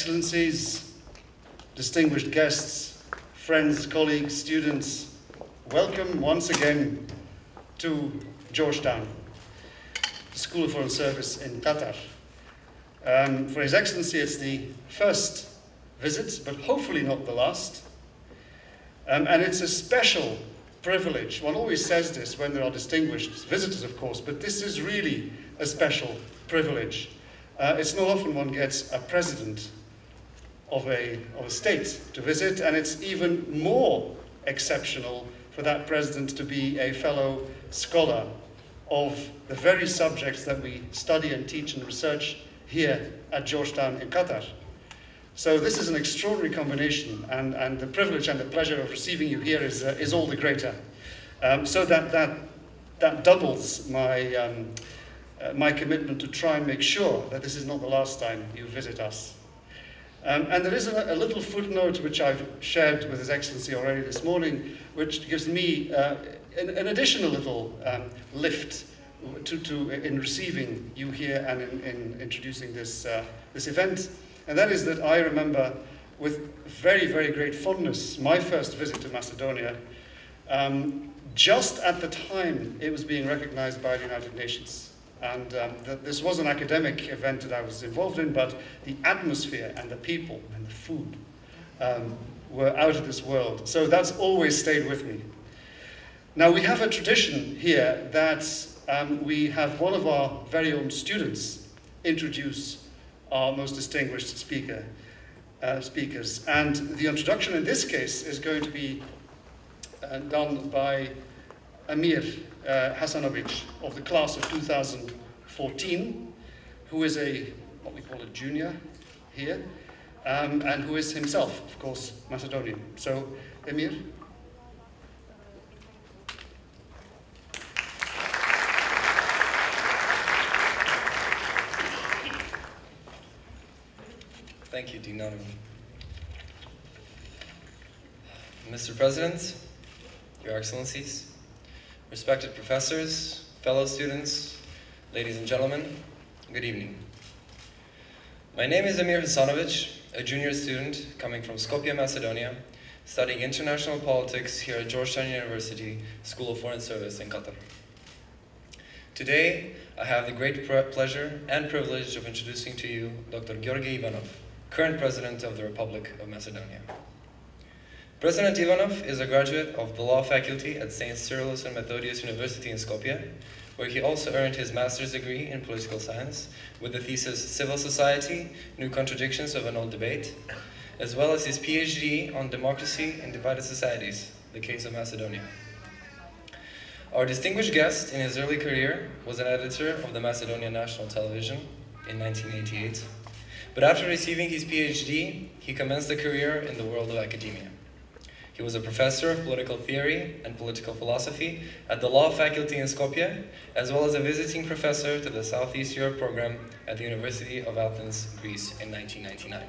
Excellencies, distinguished guests, friends, colleagues, students, welcome once again to Georgetown, the School of Foreign Service in Qatar. Um, for His Excellency, it's the first visit, but hopefully not the last. Um, and it's a special privilege. One always says this when there are distinguished visitors, of course, but this is really a special privilege. Uh, it's not often one gets a president of a, of a state to visit, and it's even more exceptional for that president to be a fellow scholar of the very subjects that we study and teach and research here at Georgetown in Qatar. So this is an extraordinary combination, and, and the privilege and the pleasure of receiving you here is, uh, is all the greater. Um, so that, that, that doubles my, um, uh, my commitment to try and make sure that this is not the last time you visit us. Um, and there is a, a, little footnote which I've shared with His Excellency already this morning, which gives me uh, an, an, additional little um, lift to, to, in receiving you here and in, in introducing this, uh, this event. And that is that I remember with very, very great fondness my first visit to Macedonia, um, just at the time it was being recognized by the United Nations. And um, this was an academic event that I was involved in, but the atmosphere and the people and the food um, were out of this world. So that's always stayed with me. Now, we have a tradition here that um, we have one of our very own students introduce our most distinguished speaker, uh, speakers. And the introduction in this case is going to be uh, done by Amir uh, Hasanovic of the class of 2014, who is a, what we call a junior here, um, and who is himself, of course, Macedonian. So, Emir. Thank you, Dean Mr. President, Your Excellencies, respected professors, fellow students, ladies and gentlemen, good evening. My name is Amir Hasanovic, a junior student coming from Skopje, Macedonia, studying international politics here at Georgetown University School of Foreign Service in Qatar. Today, I have the great pleasure and privilege of introducing to you Dr. Gjorge Ivanov, current President of the Republic of Macedonia. President Ivanov is a graduate of the law faculty at St. Cyrillus and Methodius University in Skopje, where he also earned his master's degree in political science with the thesis Civil Society, New Contradictions of an Old Debate, as well as his PhD on Democracy in Divided Societies, the case of Macedonia. Our distinguished guest in his early career was an editor of the Macedonian National Television in 1988 but after receiving his PhD, he commenced a career in the world of academia. He was a professor of political theory and political philosophy at the law faculty in Skopje, as well as a visiting professor to the Southeast Europe program at the University of Athens, Greece in 1999.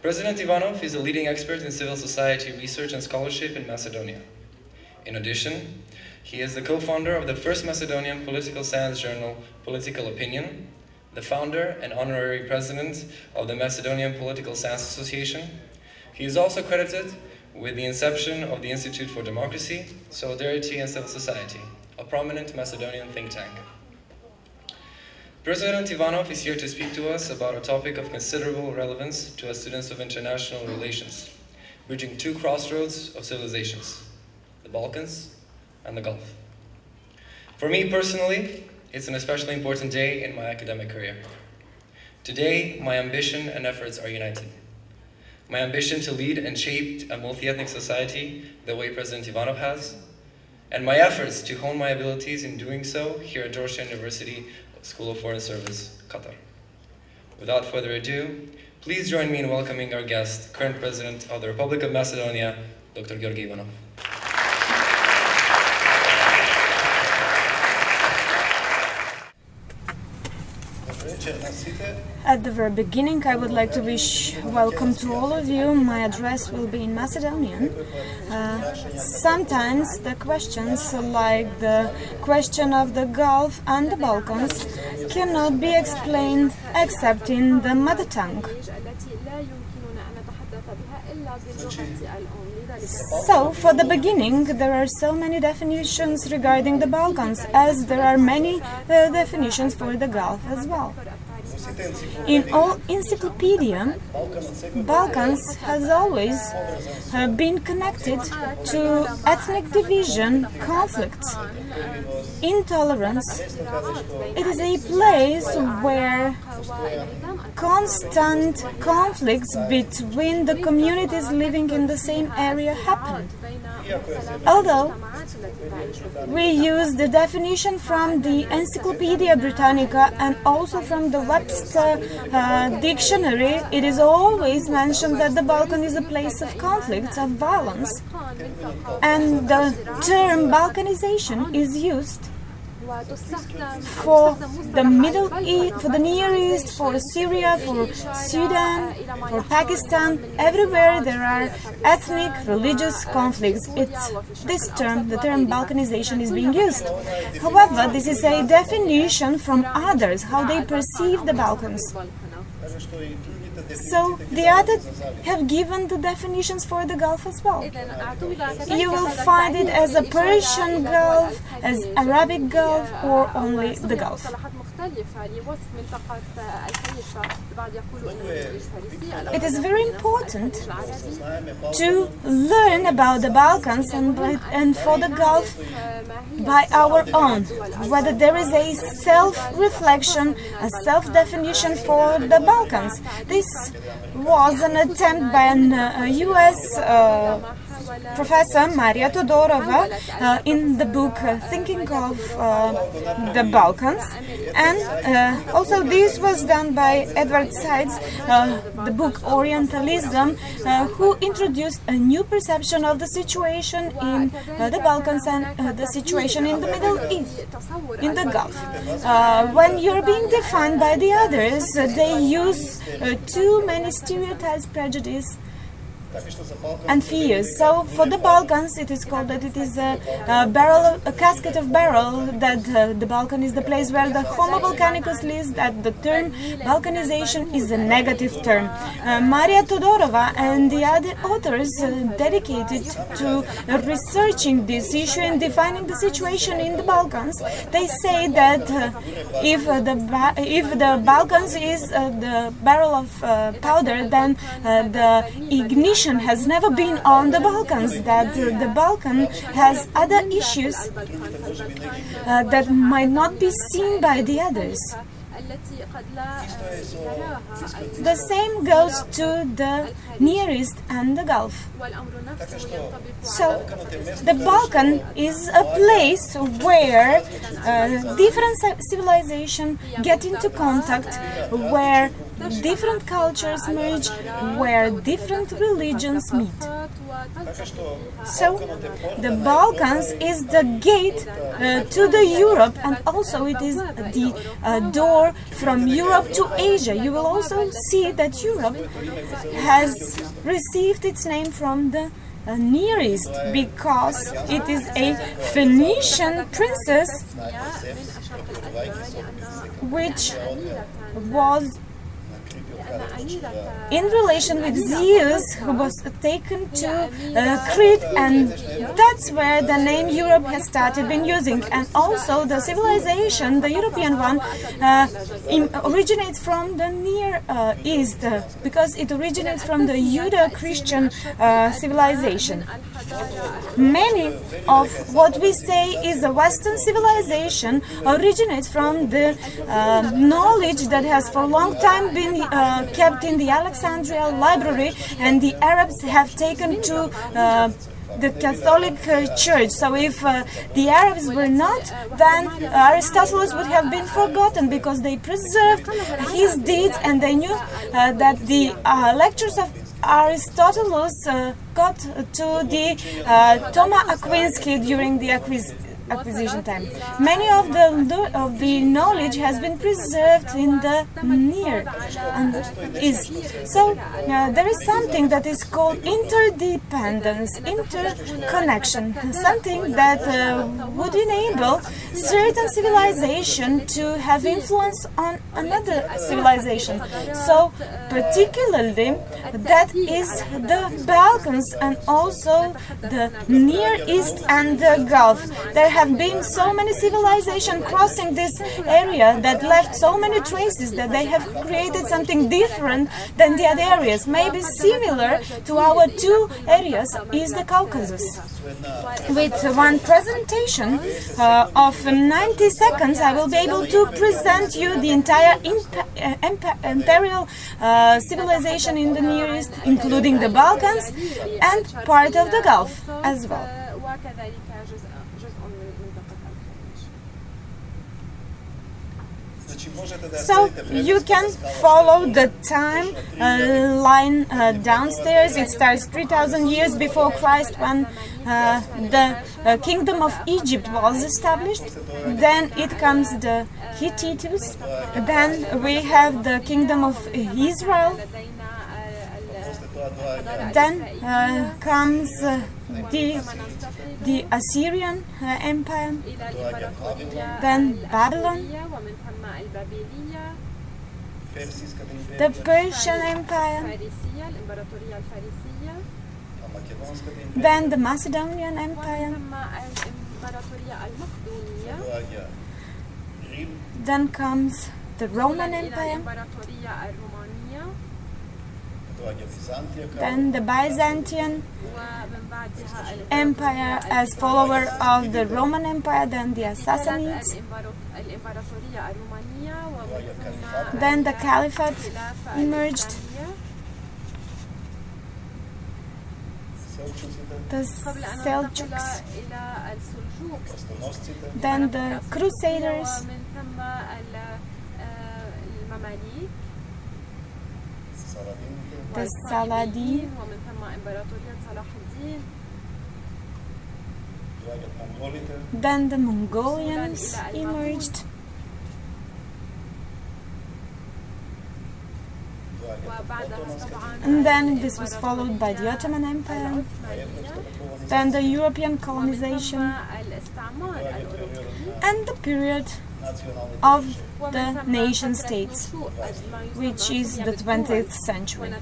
President Ivanov is a leading expert in civil society research and scholarship in Macedonia. In addition, he is the co-founder of the first Macedonian political science journal, Political Opinion, the founder and honorary president of the Macedonian Political Science Association. He is also credited with the inception of the Institute for Democracy, Solidarity and Civil Society, a prominent Macedonian think tank. President Ivanov is here to speak to us about a topic of considerable relevance to us students of international relations, bridging two crossroads of civilizations, the Balkans and the Gulf. For me personally, it's an especially important day in my academic career. Today, my ambition and efforts are united. My ambition to lead and shape a multi-ethnic society the way President Ivanov has, and my efforts to hone my abilities in doing so here at Georgetown University School of Foreign Service, Qatar. Without further ado, please join me in welcoming our guest, current President of the Republic of Macedonia, Dr. Gjorge Ivanov. At the very beginning, I would like to wish welcome to all of you. My address will be in Macedonian. Uh, sometimes the questions, like the question of the Gulf and the Balkans, cannot be explained except in the mother tongue. So, for the beginning, there are so many definitions regarding the Balkans, as there are many uh, definitions for the Gulf as well. In all encyclopedia, Balkans has always uh, been connected to ethnic division, conflicts, intolerance. It is a place where constant conflicts between the communities living in the same area happen. Although we use the definition from the Encyclopedia Britannica and also from the Webster uh, dictionary, it is always mentioned that the Balkan is a place of conflicts, of violence. And the term Balkanization is used for the Middle East, for the Near East, for Syria, for Sudan, for Pakistan, everywhere there are ethnic, religious conflicts. It's this term, the term Balkanization is being used. However, this is a definition from others, how they perceive the Balkans. So the others have given the definitions for the Gulf as well. You will find it as a Persian Gulf, as Arabic Gulf, or only the Gulf. It is very important to learn about the Balkans and, and for the Gulf by our own, whether there is a self-reflection, a self-definition for the Balkans. This was an attempt by an uh, US uh, Professor Maria Todorova uh, in the book uh, Thinking of uh, the Balkans and uh, also this was done by Edward Said, uh, the book Orientalism, uh, who introduced a new perception of the situation in the Balkans and the situation in the Middle East, in the Gulf. when you're being defined by the others, they use too many stereotypes, prejudice, and fears. So for the Balkans, it is called that it is a, a barrel, a casket of barrel, That uh, the Balkan is the place where the Homo balkanicus lives. That the term Balkanization is a negative term. Uh, Maria Todorova and the other authors uh, dedicated to researching this issue and defining the situation in the Balkans. They say that uh, if the if the Balkans is uh, the barrel of uh, powder, then the ignition has never been on the Balkans, that the Balkan has other issues uh, that might not be seen by the others. The same goes to the Near East and the Gulf. So, the Balkan is a place where uh, different civilizations get into contact, where different cultures merge, where different religions meet. So, the Balkans is the gate uh, to the Europe and also it is the uh, door from Europe to Asia. You will also see that Europe has received its name from the uh, Near East because it is a Phoenician princess which was in relation with Zeus, who was taken to uh, Crete, and that's where the name Europe has started being using. And also the civilization, the European one, uh, originates from the Near uh, East, uh, because it originates from the Judeo-Christian uh, civilization. Many of what we say is a Western civilization originates from the uh, knowledge that has for a long time been uh, kept in the Alexandria library and the Arabs have taken to uh, the Catholic uh, Church. So if uh, the Arabs were not, then Aristotle would have been forgotten because they preserved his deeds and they knew uh, that the uh, lectures of Aristotle uh, got to the uh, Thomas Aquinsky during the acquisition time. Many of the of the knowledge has been preserved in the Near and East. So uh, there is something that is called interdependence, interconnection, something that uh, would enable certain civilization to have influence on another civilization. So particularly that is the Balkans and also the Near East and the Gulf. There have been so many civilizations crossing this area that left so many traces that they have created something different than the other areas. Maybe similar to our two areas is the Caucasus. With one presentation uh, of 90 seconds, I will be able to present you the entire imp uh, imperial uh, civilization in the Near East, including the Balkans and part of the Gulf as well. So you can follow the time uh, line uh, downstairs. It starts 3,000 years before Christ when uh, the uh, kingdom of Egypt was established. Then it comes the Hittites. Then we have the kingdom of Israel. Then uh, comes uh, the the Assyrian Empire. Then Babylon. The Persian Empire, then the Macedonian Empire, then comes the Roman Empire, then the Byzantine Empire as follower of the Roman Empire, then the Sassanids, then the Caliphate emerged. The Seljuks, then the Crusaders, the Saladin, then the Mongolians emerged. And then this was followed by the Ottoman Empire, then the European colonization, and the period of the nation states, which is the 20th century,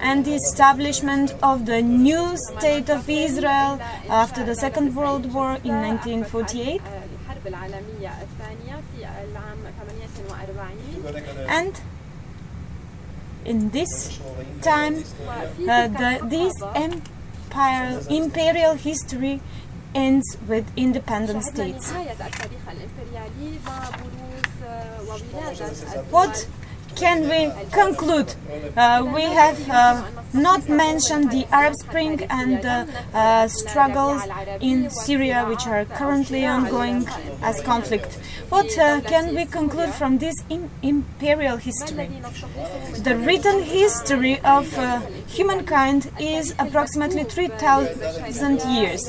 and the establishment of the new state of Israel after the Second World War in 1948, and in this time, uh, the, this empire, imperial history ends with independent states. What can we conclude? Uh, we have uh, not mentioned the Arab Spring and the uh, struggles in Syria, which are currently ongoing as conflict. What uh, can we conclude from this imperial history? The written history of uh, humankind is approximately 3,000 years.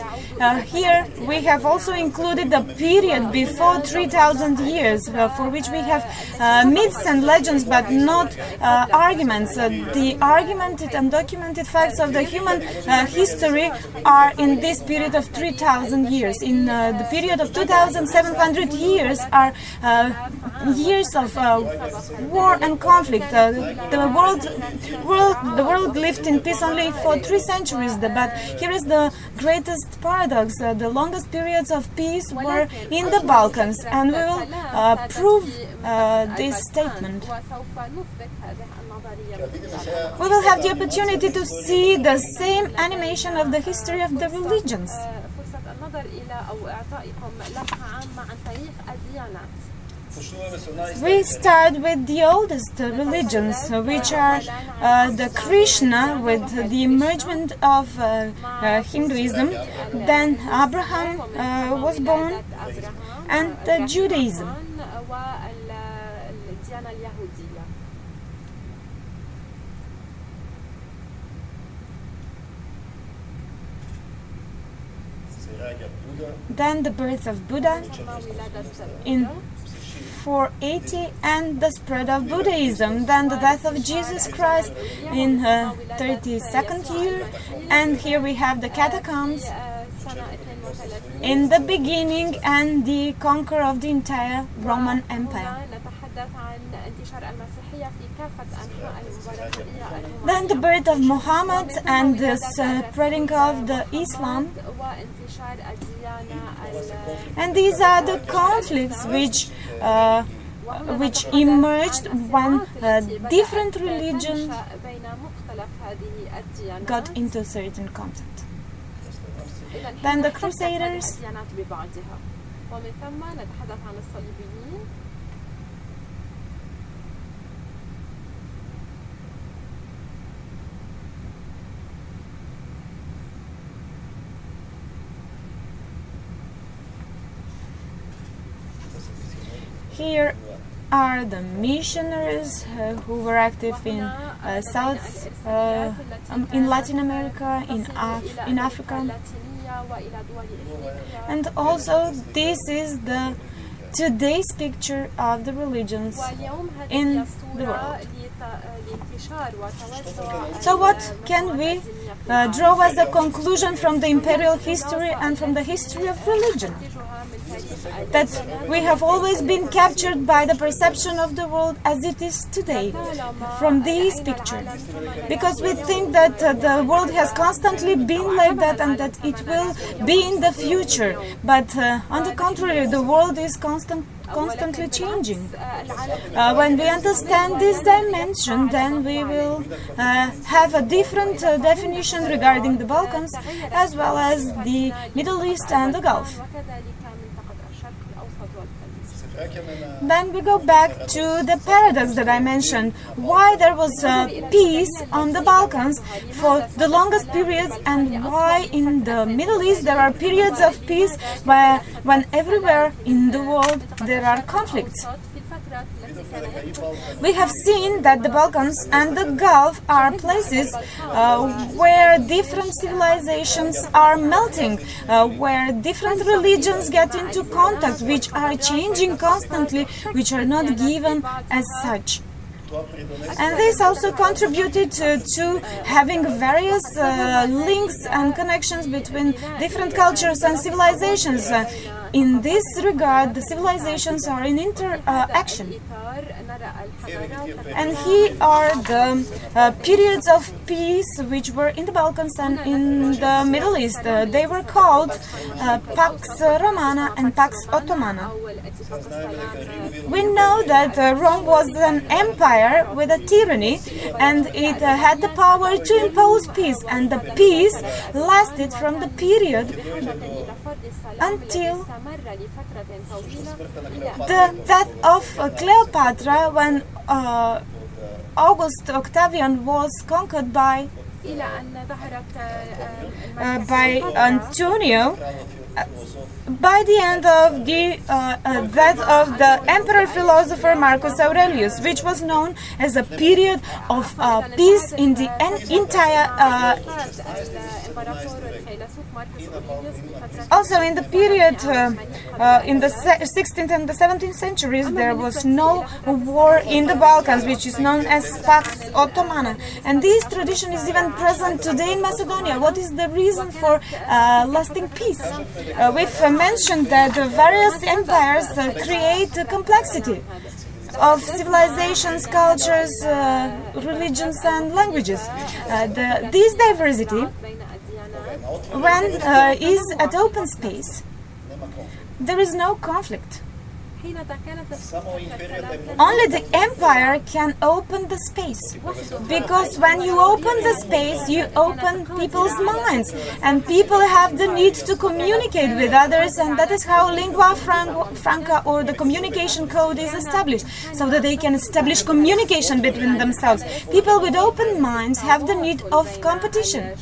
Here we have also included the period before 3,000 years, for which we have myths and legends, not arguments. the argumented and documented facts of the human uh, history are in this period of 3,000 years. In uh, the period of 2,700 years are uh, years of uh, war and conflict. Uh, the world, world, the world lived in peace only for three centuries. But here is the greatest paradox: uh, the longest periods of peace were in the Balkans, and we will prove this statement. We will have the opportunity to see the same animation of the history of the religions. We start with the oldest religions, which are uh, the Krishna with the emergence of uh, uh, Hinduism, then Abraham uh, was born, and Judaism. Then the birth of Buddha in 480 and the spread of Buddhism, then the death of Jesus Christ in uh, 32nd year, and here we have the catacombs in the beginning and the conquer of the entire Roman Empire. Then the birth of Muhammad and the spreading of the Islam. And these are the conflicts which uh, which emerged when uh, different religions got into certain contact. Then the Crusaders Here are the missionaries uh, who were active in uh, South, uh, um, in Latin America, in, Af in Africa. And also this is the today's picture of the religions in the world. So what can we uh, draw as a conclusion from the imperial history and from the history of religion? That we have always been captured by the perception of the world as it is today, from these pictures. Because we think that uh, the world has constantly been like that and that it will be in the future. But uh, on the contrary, the world is constant constantly changing. Uh, when we understand this dimension, then we will uh, have a different uh, definition regarding the Balkans as well as the Middle East and the Gulf. Then we go back to the paradox that I mentioned, why there was uh, peace on the Balkans for the longest periods and why in the Middle East there are periods of peace where when everywhere in the world there are conflicts. We have seen that the Balkans and the Gulf are places uh, where different civilizations are melting, uh, where different religions get into contact, which are changing constantly, which are not given as such. And this also contributed to, having various uh, links and connections between different cultures and civilizations. Uh, in this regard, the civilizations are in interaction. And here are the uh, periods of peace which were in the Balkans and in the Middle East. Uh, they were called uh, Pax Romana and Pax Ottomana. We know that uh, Rome was an empire with a tyranny and it uh, had the power to impose peace and the peace lasted from the period until the death of Cleopatra when uh, August Octavian was conquered by uh, by Antonio by the end of the uh, uh, that of the emperor philosopher Marcus Aurelius, which was known as a period of uh, peace in the entire. Uh, also, in the period uh, uh, in the 16th and the 17th centuries, there was no war in the Balkans, which is known as Pax Ottomana, and this tradition is even present today in Macedonia. What is the reason for lasting peace? we've mentioned that the various empires uh, create complexity of civilizations, cultures, uh, religions and languages. Uh, the, this diversity, when is at open space, there is no conflict. Only the empire can open the space. Because when you open the space, you open people's minds. And people have the need to communicate with others, and that is how lingua franca or the communication code is established, so that they can establish communication between themselves. People with open minds have the need of competition.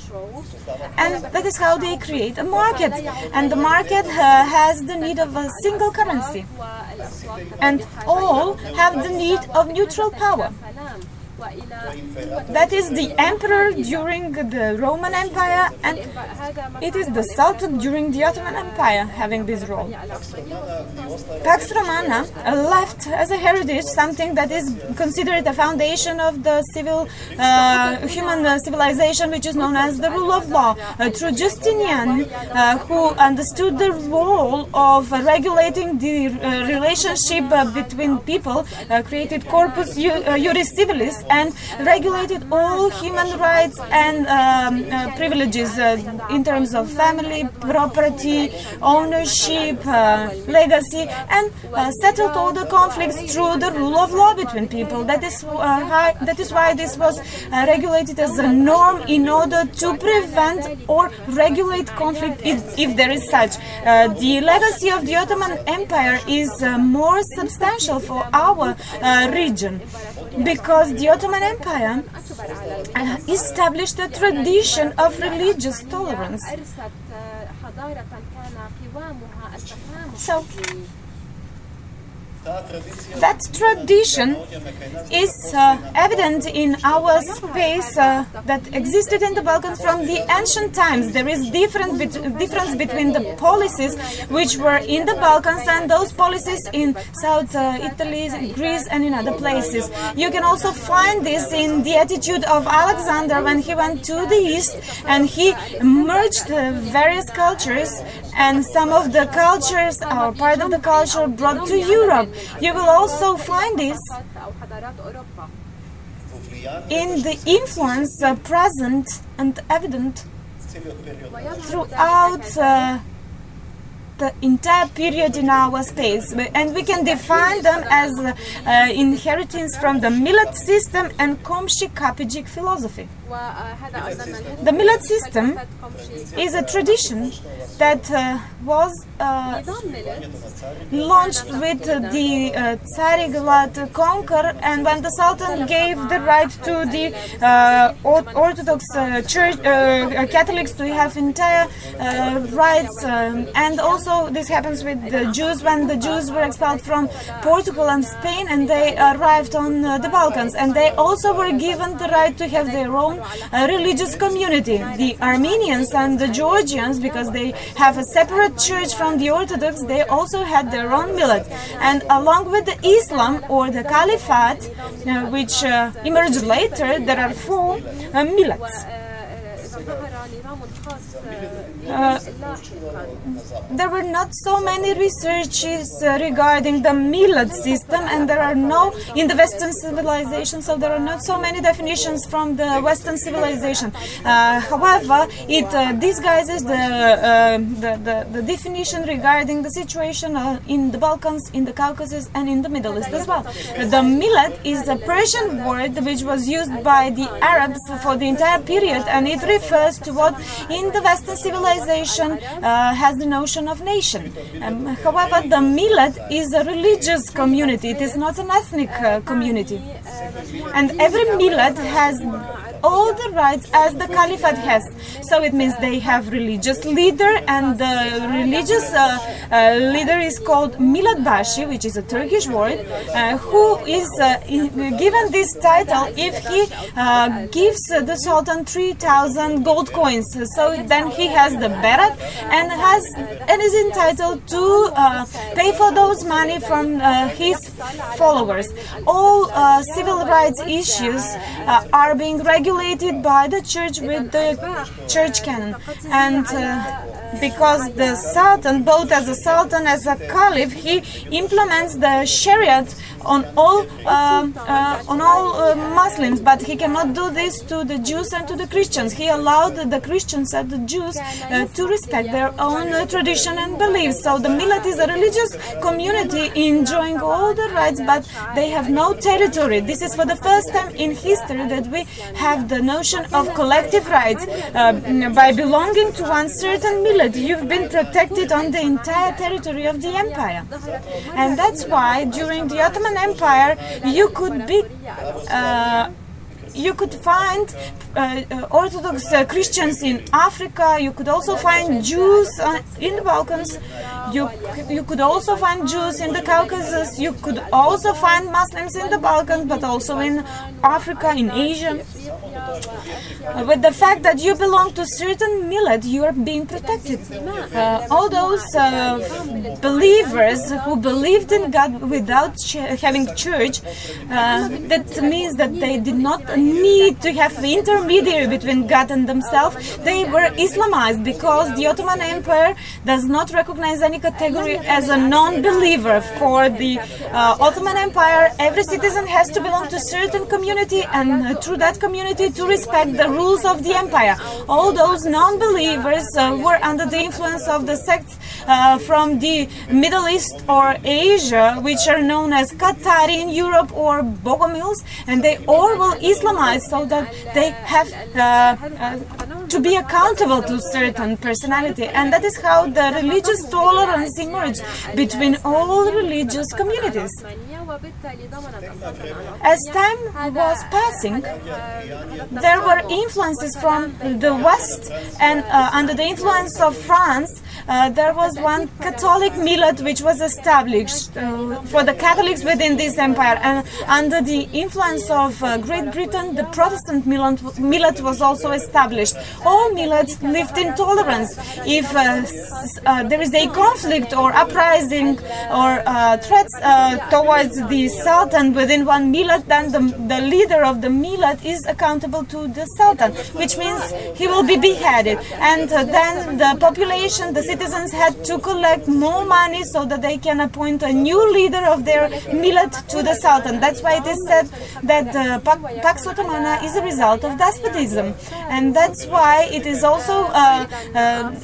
And that is how they create a market. And the market uh, has the need of a single currency and all have the need of neutral power. That is the emperor during the Roman Empire and it is the Sultan during the Ottoman Empire having this role. Pax Romana left as a heritage something that is considered the foundation of the civil uh, human civilization which is known as the rule of law. Uh, through Justinian uh, who understood the role of regulating the uh, relationship uh, between people uh, created corpus juris civilis and regulated all human rights and um, uh, privileges uh, in terms of family, property, ownership, uh, legacy, and uh, settled all the conflicts through the rule of law between people. That is, uh, how, that is why this was uh, regulated as a norm in order to prevent or regulate conflict if, if there is such. the legacy of the Ottoman Empire is more substantial for our region because the Ottoman Empire uh, established a tradition of religious tolerance. So, that tradition is uh, evident in our space uh, that existed in the Balkans from the ancient times. There is different difference between the policies which were in the Balkans and those policies in South uh, Italy, Greece and in other places. You can also find this in the attitude of Alexander when he went to the east and he merged various cultures and some of the cultures or part of the culture brought to Europe. You will also find this in the influence uh, present and evident throughout uh, the entire period in our space and we can define them as uh, inheritance from the Millet system and Komshi Kapijik philosophy. The Millet system is a tradition that uh, was uh, launched with the uh, Tsarigrad conquer and when the Sultan gave the right to the uh, Orthodox uh, Church, Catholics to have entire rights um, and also this happens with the Jews when the Jews were expelled from Portugal and Spain and they arrived on the Balkans and they also were given the right to have their own religious community. The Armenians and the Georgians, because they have a separate church from the Orthodox, they also had their own millet. And along with the Islam or the Caliphate, uh, which uh, emerged later, there are four uh, millets. Uh, there were not so many researches uh, regarding the millet system and there are no in the western civilization so there are not so many definitions from the western civilization. Uh, however it uh, disguises the, uh, the, the, the, definition regarding the situation in the Balkans in the Caucasus and in the Middle East as well. The millet is a Persian word which was used by the Arabs for the entire period and it refers to what in the western civilization uh, has the notion of nation. Um, however, the millet is a religious community, it is not an ethnic uh, community. And every millet has all the rights as the caliphate has. So it means they have religious leader and the religious uh, uh, leader is called Millet Bashi, which is a Turkish word, uh, who is uh, given this title if he uh, gives the Sultan 3000 gold coins. So then he has the berat and has and is entitled to uh, pay for those money from his followers. All civil rights issues are being regulated regulated by the church with the church canon. And uh, because the Sultan, both as a Sultan as a Caliph, he implements the Shariat on all uh, uh, on all uh, Muslims, but he cannot do this to the Jews and to the Christians. He allowed the Christians and the Jews uh, to respect their own uh, tradition and beliefs. So the millet is a religious community enjoying all the rights, but they have no territory. This is for the first time in history that we have the notion of collective rights. Uh, by belonging to one certain millet, you've been protected on the entire territory of the empire. And that's why during the Ottoman Empire you could be uh, you could find uh, uh, Orthodox uh, Christians in Africa. You could also find Jews uh, in the Balkans. You you could also find Jews in the Caucasus. You could also find Muslims in the Balkans, but also in Africa, in Asia. With the fact that you belong to certain millet, you are being protected. All those believers who believed in God without ch having church, that means that they did not need to have intermediary between God and themselves. They were Islamized because the Ottoman Empire does not recognize any category as a non-believer. For the uh, Ottoman Empire, every citizen has to belong to a certain community and uh, through that community to respect the rules of the empire. All those non-believers uh, were under the influence of the sects uh, from the Middle East or Asia, which are known as Cathari in Europe or Bogomils, and they all were So that they have uh, uh, to be accountable to certain personality and that is how the religious tolerance emerged between all religious communities. As time was passing, there were influences from the West and uh, under the influence of France, uh, there was one Catholic millet which was established uh, for the Catholics within this empire and under the influence of uh, Great Britain, the Protestant millet, was also established. All millets lived in tolerance. If uh, uh, there is a conflict or uprising or threats towards the Sultan within one millet, then the, the leader of the millet is accountable to the Sultan, which means he will be beheaded. And uh, then the population, the citizens had to collect more money so that they can appoint a new leader of their millet to the Sultan. That's why it is said that uh, Pax Is a result of despotism. And that's why it is also uh, uh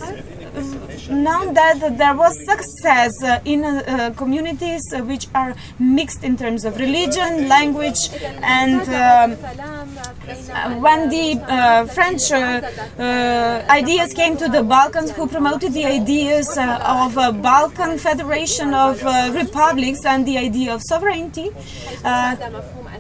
now that there was success uh, in uh, communities uh, which are mixed in terms of religion, language, and um, when the uh, French uh, uh, ideas came to the Balkans, who promoted the ideas of a Balkan Federation of republics and the idea of sovereignty,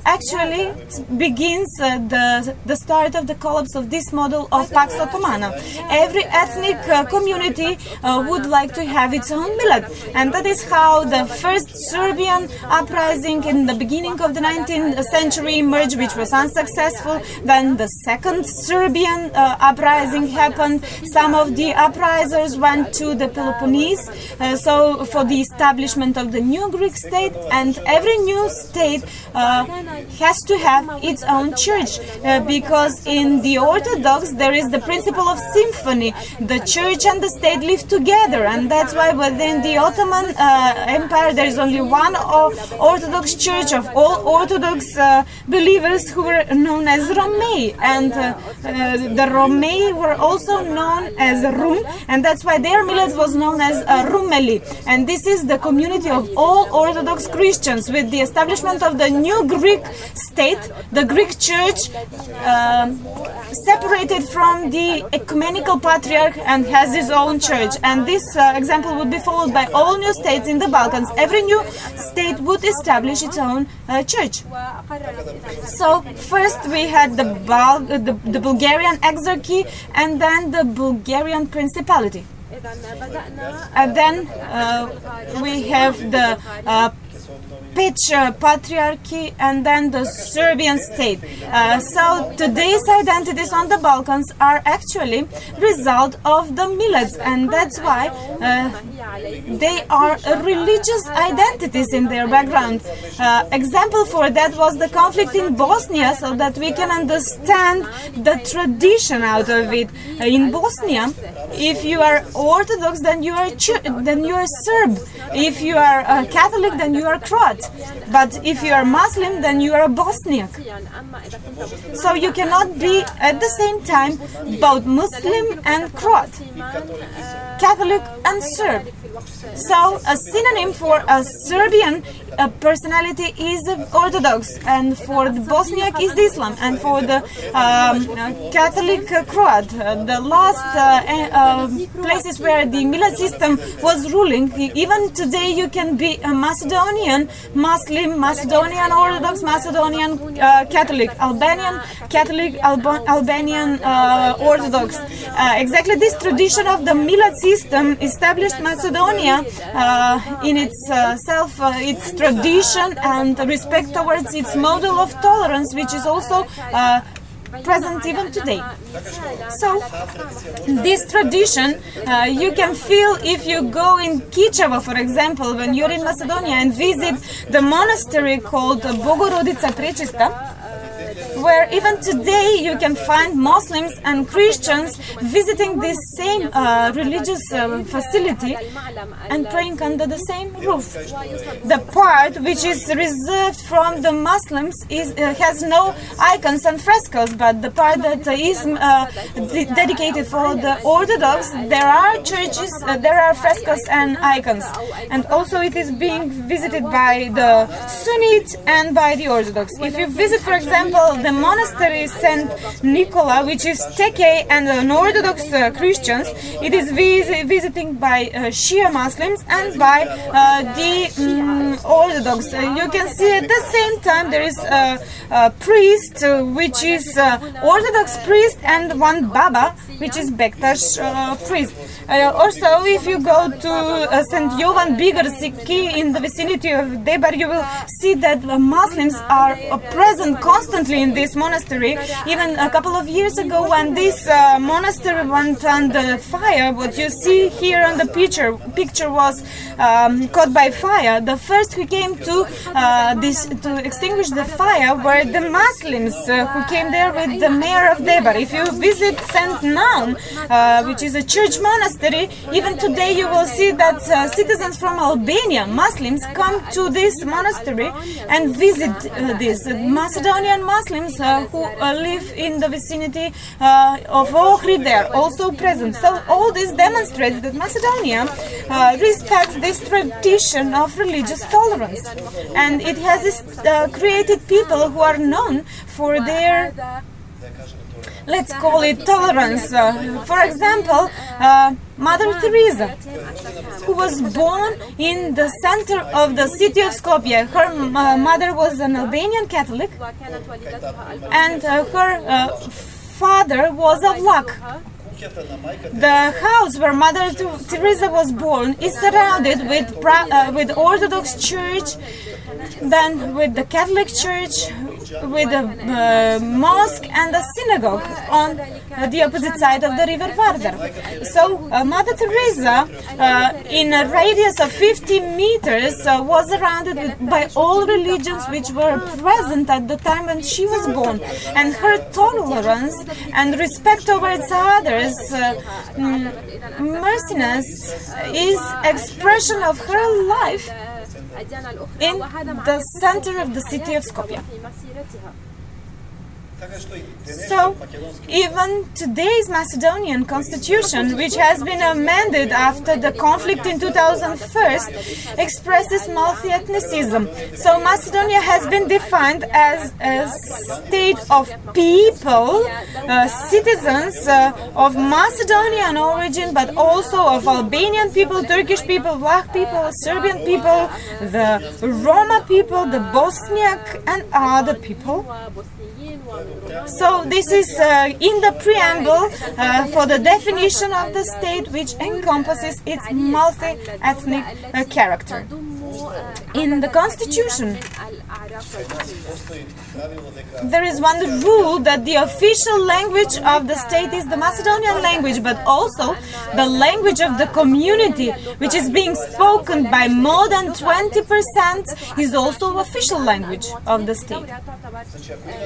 actually begins the, the start of the collapse of this model of Pax Ottomana. Every ethnic community uh, would like to have its own millet. And that is how the first Serbian uprising in the beginning of the 19th century emerged, which was unsuccessful. Then the second Serbian uh, uprising happened. Some of the uprisers went to the Peloponnese, uh, so for the establishment of the new Greek state. And every new state uh, has to have its own church, uh, because in the Orthodox there is the principle of symphony. The church and the state live together and that's why within the Ottoman uh, Empire there is only one Orthodox church of all Orthodox uh, believers who were known as Romei and uh, uh, the Romei were also known as Rum and that's why their millet was known as uh, Rumeli and this is the community of all Orthodox Christians with the establishment of the new Greek state the Greek church um, separated from the ecumenical patriarch and has his own church and this uh, example would be followed by all new states in the Balkans. Every new state would establish its own uh, church. So first we had the, Bul the, the Bulgarian Exarchy and then the Bulgarian Principality. And then uh, we have the uh, Peć uh, patriarchy and then the Serbian state. Uh, so today's identities on the Balkans are actually result of the millets and that's why uh, they are religious identities in their background. Uh, example for that was the conflict in Bosnia so that we can understand the tradition out of it. Uh, in Bosnia, if you are Orthodox, then you are then you are Serb. If you are uh, Catholic, then you are Croat. But if you are Muslim, then you are a Bosniak. So you cannot be at the same time both Muslim and Croat, Catholic and Serb. So a synonym for a Serbian personality is Orthodox, and for the Bosniak is the Islam, and for the um, Catholic Croat, uh, the last uh, uh, places where the Millet system was ruling. Even today, you can be a Macedonian Muslim, Macedonian Orthodox, Macedonian uh, Catholic, Albanian Catholic, Alba Albanian Orthodox. Exactly this tradition of the Millet system established Macedonia uh, in itself, uh, its tradition and respect towards its model of tolerance, which is also present even today. So, this tradition uh, you can feel if you go in Kichava, for example, when you're in Macedonia and visit the monastery called Bogorodica Prechista where even today you can find Muslims and Christians visiting this same uh, religious uh, facility and praying under the same roof. The part which is reserved from the Muslims is, uh, has no icons and frescoes, but the part that is uh, de dedicated for the Orthodox, there are churches, uh, there are frescoes and icons. And also it is being visited by the Sunnis and by the Orthodox. If you visit, for example, the monastery Saint Nicola, which is Teke and an Orthodox uh, Christians. It is vis visiting by uh, Shia Muslims and by uh, the um, Orthodox. Uh, you can see at the same time there is a, a priest, uh, which is Orthodox priest, and one Baba, which is Bektash priest. also, if you go to St. Jovan Bigar Siki in the vicinity of Debar, you will see that Muslims are present constantly in this monastery. Even a couple of years ago when this uh, monastery went under fire, what you see here on the picture, picture was um, caught by fire. The first who came to uh, this to extinguish the fire were the Muslims uh, who came there with the mayor of Debar. If you visit Saint Naum, uh, which is a church monastery, even today you will see that uh, citizens from Albania, Muslims, come to this monastery and visit uh, this. Macedonian Muslims who uh, live in the vicinity uh, of Ohrid are also present. So all this demonstrates that Macedonia uh, respects this tradition of religious tolerance. And it has created people who are known for their let's call it tolerance. Uh, for example, uh, Mother Teresa, who was born in the center of the city of Skopje. Her uh, mother was an Albanian Catholic, and uh, her uh, father was a Vlach. The house where Mother Teresa was born is surrounded with with Orthodox Church, then with the Catholic Church, with a uh, mosque and a synagogue on uh, the opposite side of the river Vardar. So uh, Mother Teresa, uh, in a radius of 50 meters, uh, was surrounded by all religions which were present at the time when she was born. And her tolerance and respect towards others, mm, merciness, is expression of her life in the center of the city of Skopje. So, even today's Macedonian constitution, which has been amended after the conflict in 2001, expresses multi-ethnicism. So, Macedonia has been defined as a state of people, uh, citizens uh, of Macedonian origin, but also of Albanian people, Turkish people, Vlach people, Serbian people, the Roma people, the Bosniak and other people. So this is uh, in the preamble uh, for the definition of the state which encompasses its multi-ethnic uh, character. In the constitution, there is one rule that the official language of the state is the Macedonian language, but also the language of the community, which is being spoken by more than 20%, is also official language of the state.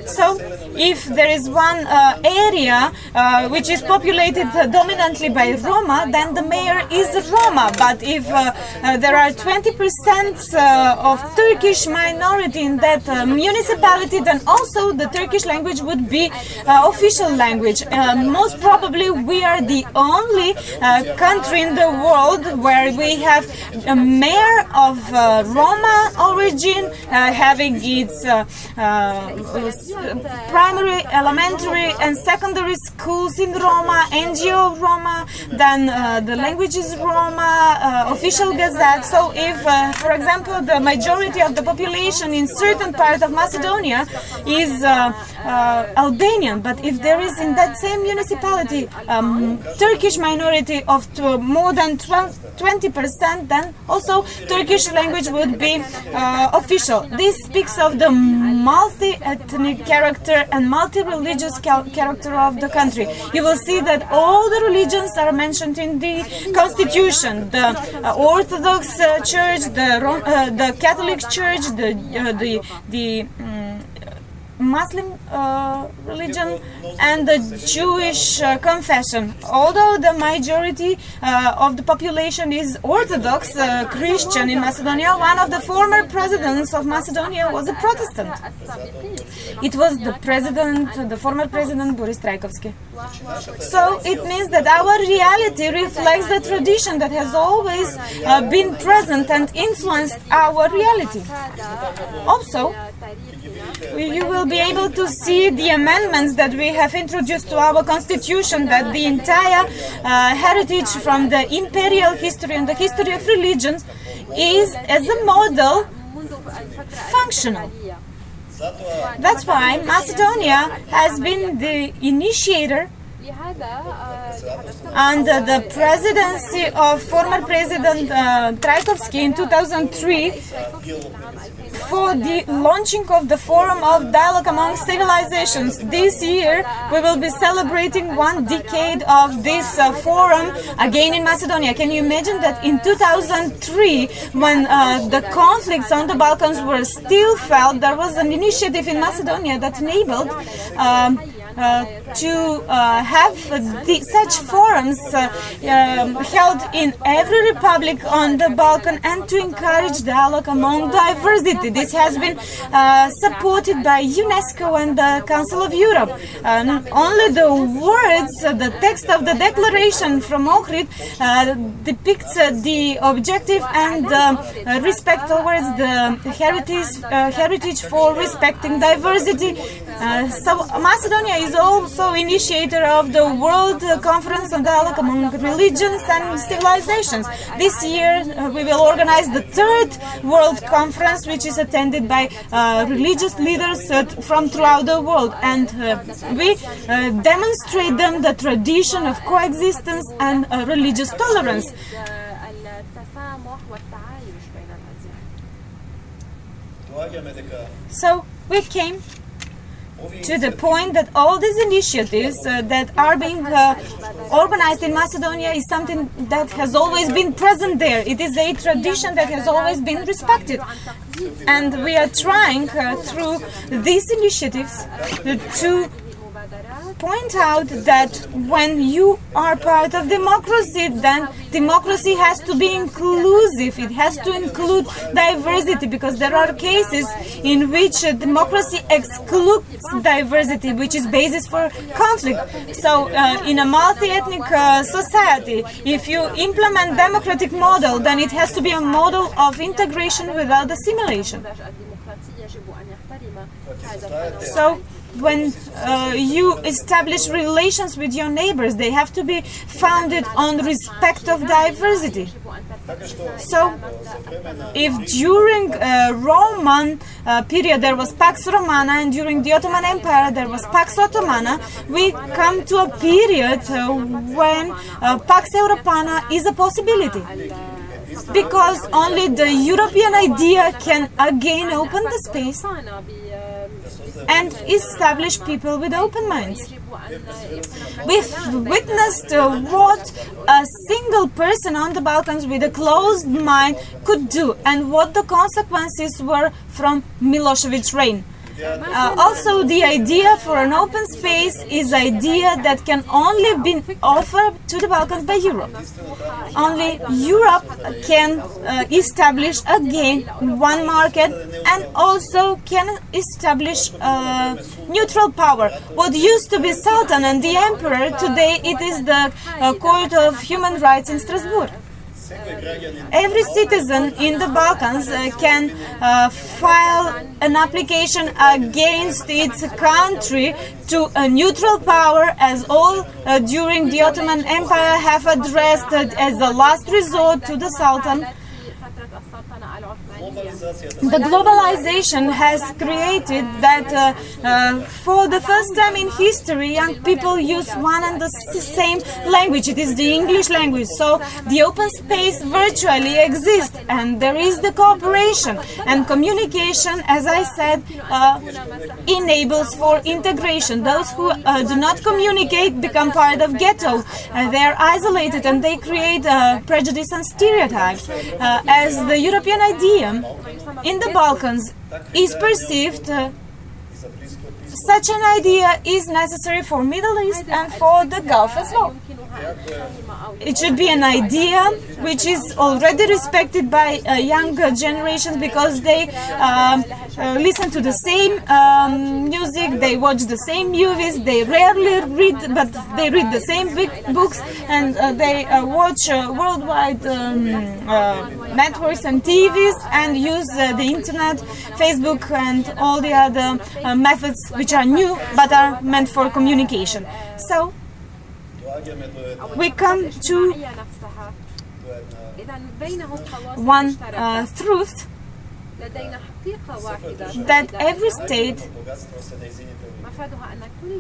So, if there is one uh, area uh, which is populated uh, dominantly by Roma, then the mayor is Roma. But if uh, uh, there are 20% uh, of Turkish minority in that uh, municipality, then also the Turkish language would be uh, official language. Uh, most probably, we are the only uh, country in the world where we have a mayor of uh, Roma origin having its primary, elementary, and secondary schools in Roma, NGO Roma, then the language is Roma, official gazette. So if, for example, the majority of the population in certain part of Macedonia is uh, uh, Albanian, but if there is in that same municipality um, Turkish minority of more than 20%, then also Turkish language would be uh, official. This speaks of the multi-ethnic character and multi-religious character of the country. You will see that all the religions are mentioned in the constitution. The uh, Orthodox uh, Church, the, the Catholic Church, the, uh, the, the um, Muslim uh, religion and the Jewish uh, confession. Although the majority uh, of the population is Orthodox uh, Christian in Macedonia, one of the former presidents of Macedonia was a Protestant. It was the president, the former president Boris Trajkovski. So it means that our reality reflects the tradition that has always uh, been present and influenced our reality. Also, you will be able to see the amendments that we have introduced to our constitution that the entire uh, heritage from the imperial history and the history of religions is as a model functional. That's why Macedonia has been the initiator under the presidency of former President uh, Trajkovski in 2003 for the launching of the Forum of Dialogue Among Civilizations. This year we will be celebrating one decade of this uh, forum again in Macedonia. Can you imagine that in 2003 when uh, the conflicts on the Balkans were still felt, there was an initiative in Macedonia that enabled um, to uh, have such forums uh, um, held in every republic on the Balkan and to encourage dialogue among diversity. This has been supported by UNESCO and the Council of Europe. Um, only the words, the text of the declaration from Ohrid depicts the objective and respect towards the heritage, heritage for respecting diversity. so Macedonia is is also initiator of the World Conference on Dialogue among Religions and Civilizations. This year uh, we will organize the third World Conference which is attended by uh, religious leaders uh, from throughout the world and uh, we uh, demonstrate them the tradition of coexistence and religious tolerance. So we came to the point that all these initiatives uh, that are being uh, organized in Macedonia is something that has always been present there. It is a tradition that has always been respected. And we are trying uh, through these initiatives to point out that when you are part of democracy, then democracy has to be inclusive. It has to include diversity because there are cases in which democracy excludes diversity, which is basis for conflict. So uh, in a multi-ethnic uh, society, if you implement democratic model, then it has to be a model of integration without assimilation. So when uh, you establish relations with your neighbors, they have to be founded on respect of diversity. So, if during uh, Roman uh, period there was Pax Romana and during the Ottoman Empire there was Pax Ottomana, we come to a period uh, when uh, Pax Europana is a possibility because only the European idea can again open the space and establish people with open minds. We've witnessed uh, what a single person on the Balkans with a closed mind could do and what the consequences were from Milosevic's reign. Uh, also, the idea for an open space is idea that can only be offered to the Balkans by Europe. Only Europe can uh, establish again one market and also can establish uh, neutral power. What used to be Sultan and the Emperor, today it is the uh, Court of Human Rights in Strasbourg. Every citizen in the Balkans uh, can uh, file an application against its country to a neutral power as all uh, during the Ottoman Empire have addressed as a last resort to the Sultan the globalization has created that uh, uh, for the first time in history young people use one and the same language. It is the english language. So the open space virtually exists and there is the cooperation and communication as i said uh, enables for integration. Those who uh, do not communicate become part of ghetto. Uh, they are isolated and they create uh, prejudice and stereotypes. As the european idea in the Balkans is perceived uh, such an idea is necessary for Middle East and for the Gulf as well. It should be an idea which is already respected by uh, younger generations because they uh, uh, listen to the same um, music, they watch the same movies, they rarely read, but they read the same books and uh, they uh, watch uh, worldwide um, networks and TVs and use the internet, Facebook and all the other methods which are new but are meant for communication. So we come to one uh, truth that every state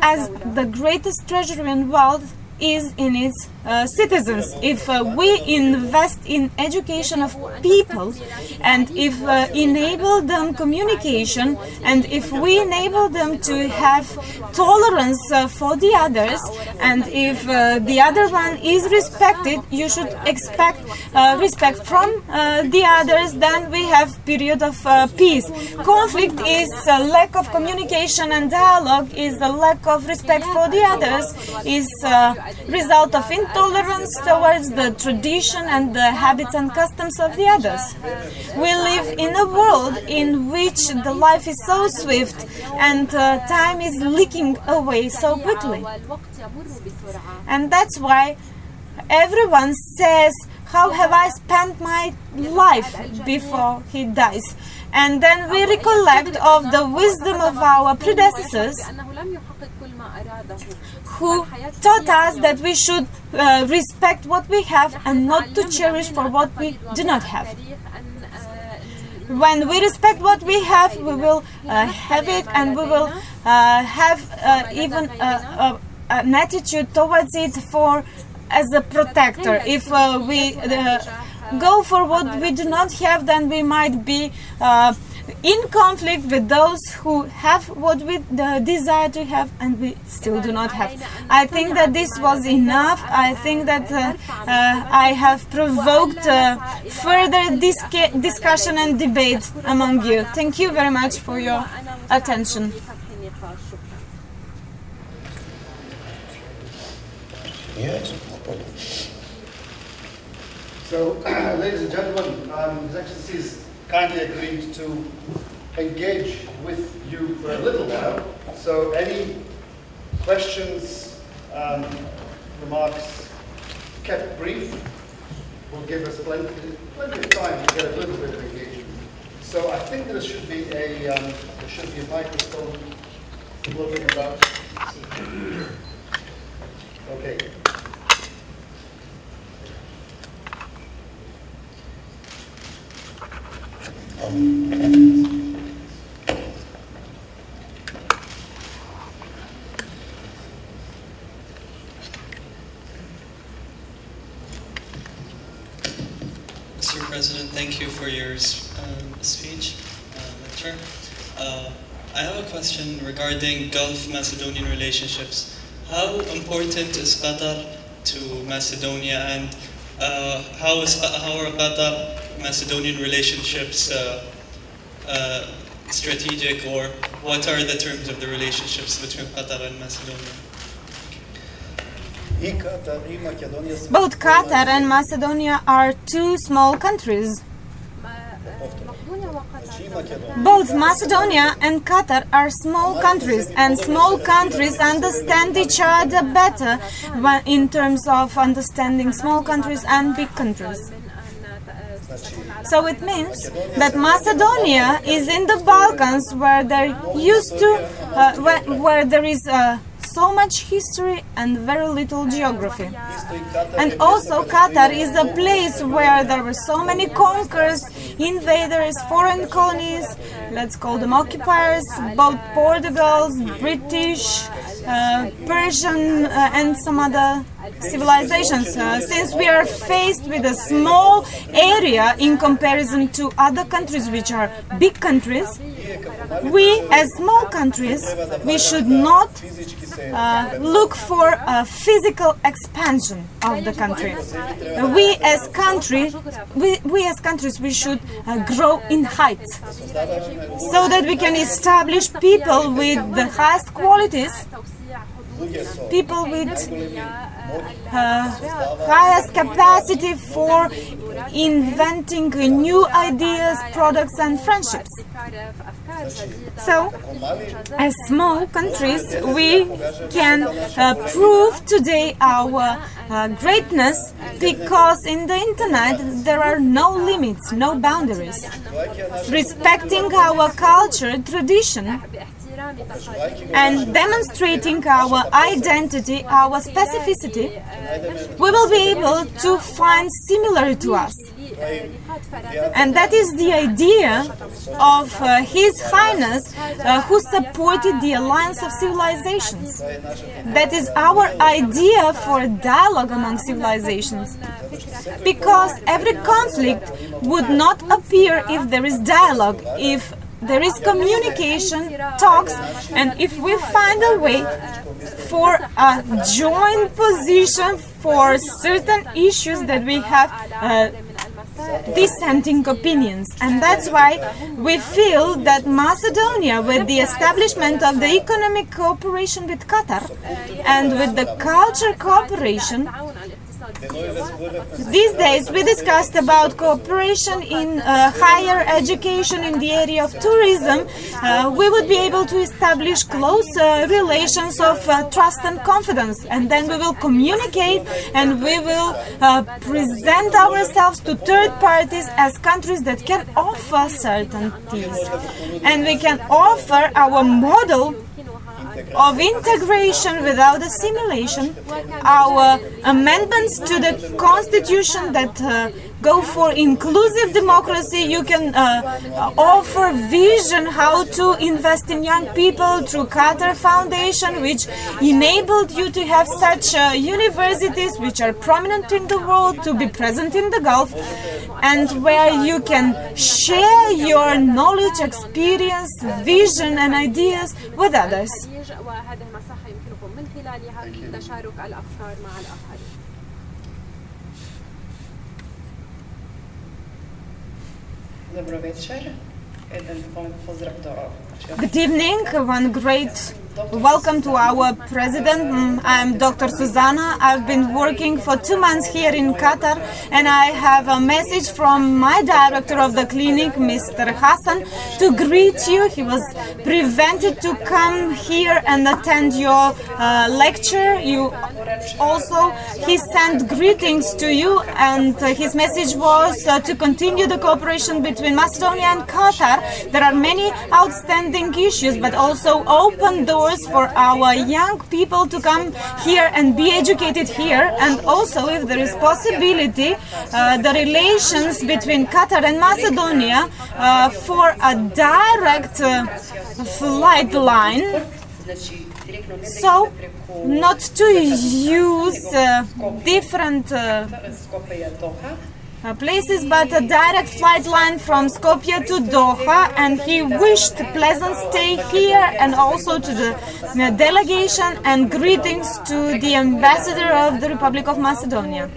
as the greatest treasure in the world is in its citizens. If uh, we invest in education of people and if uh, enable them communication and if we enable them to have tolerance uh, for the others and if uh, the other one is respected, you should expect uh, respect from the others, then we have period of peace. Conflict is lack of communication and dialogue is a lack of respect for the others, is result of intolerance towards the tradition and the habits and customs of the others. We live in a world in which the life is so swift and uh, time is leaking away so quickly. And that's why everyone says, how have I spent my life before he dies? And then we recollect of the wisdom of our predecessors who taught us that we should uh, respect what we have and not to cherish for what we do not have. When we respect what we have, we will uh, have it and we will uh, have uh, even uh, an attitude towards it for as a protector. If uh, we go for what we do not have, then we might be in conflict with those who have what we desire to have and we still do not have. I think that this was enough. I think that uh, uh, I have provoked uh, further discussion and debate among you. Thank you very much for your attention. Yes. So, ladies and gentlemen, um, His Excellency's kindly agreed to engage with you for a little while. So any questions, um, remarks kept brief will give us plenty, plenty of time to get a little bit of engagement. So I think there should be a um, there should be a microphone floating about. Okay. Mr. President, thank you for your um, speech, uh, lecture. Uh, I have a question regarding Gulf Macedonian relationships. How important is Qatar to Macedonia and uh, how, is, how are Qatar Macedonian relationships uh, uh, strategic or what are the terms of the relationships between Qatar and Macedonia? Both Qatar and Macedonia are two small countries. Both Macedonia and Qatar are small countries, and small countries understand each other better in terms of understanding small countries and big countries. So it means that Macedonia is in the Balkans where there used to, uh, where, where there is uh, so much history and very little geography. And also Qatar is a place where there were so many conquerors, invaders, foreign colonies, let's call them occupiers, both Portugals, British, uh, Persian uh, and some other civilizations. Uh, since we are faced with a small area in comparison to other countries which are big countries, we as small countries, we should not uh, look for a physical expansion of the country. Uh, we as country, we, we as countries, we should uh, grow in height so that we can establish people with the highest qualities people with uh, highest capacity for inventing new ideas, products and friendships. So, as small countries, we can uh, prove today our uh, greatness because in the internet there are no limits, no boundaries. Respecting our culture, tradition, and demonstrating our identity, our specificity, we will be able to find similar to us. And that is the idea of uh, His Highness uh, who supported the Alliance of Civilizations. That is our idea for dialogue among civilizations. Because every conflict would not appear if there is dialogue, if there is communication, talks, and if we find a way for a joint position for certain issues that we have uh, dissenting opinions. And that's why we feel that Macedonia with the establishment of the economic cooperation with Qatar and with the culture cooperation these days we discussed about cooperation in uh, higher education in the area of tourism. Uh, we would be able to establish close uh, relations of uh, trust and confidence and then we will communicate and we will uh, present ourselves to third parties as countries that can offer certainties and we can offer our model of integration without assimilation, our amendments to the constitution that uh, go for inclusive democracy, you can uh, offer vision how to invest in young people through Qatar Foundation, which enabled you to have such uh, universities which are prominent in the world, to be present in the Gulf, and where you can share your knowledge, experience, vision and ideas with others. Good evening, one great welcome to our president. Mm, I'm Dr. Susanna. I've been working for two months here in Qatar and I have a message from my director of the clinic, Mr. Hassan, to greet you. He was prevented to come here and attend your uh, lecture. You also, he sent greetings to you and uh, his message was uh, to continue the cooperation between Macedonia and Qatar. There are many outstanding issues but also open doors for our young people to come here and be educated here and also if there is possibility uh, the relations between Qatar and Macedonia uh, for a direct uh, flight line. So not to use uh, different uh, places, but a direct flight line from Skopje to Doha, and he wished a pleasant stay here and also to the uh, delegation and greetings to the ambassador of the Republic of Macedonia.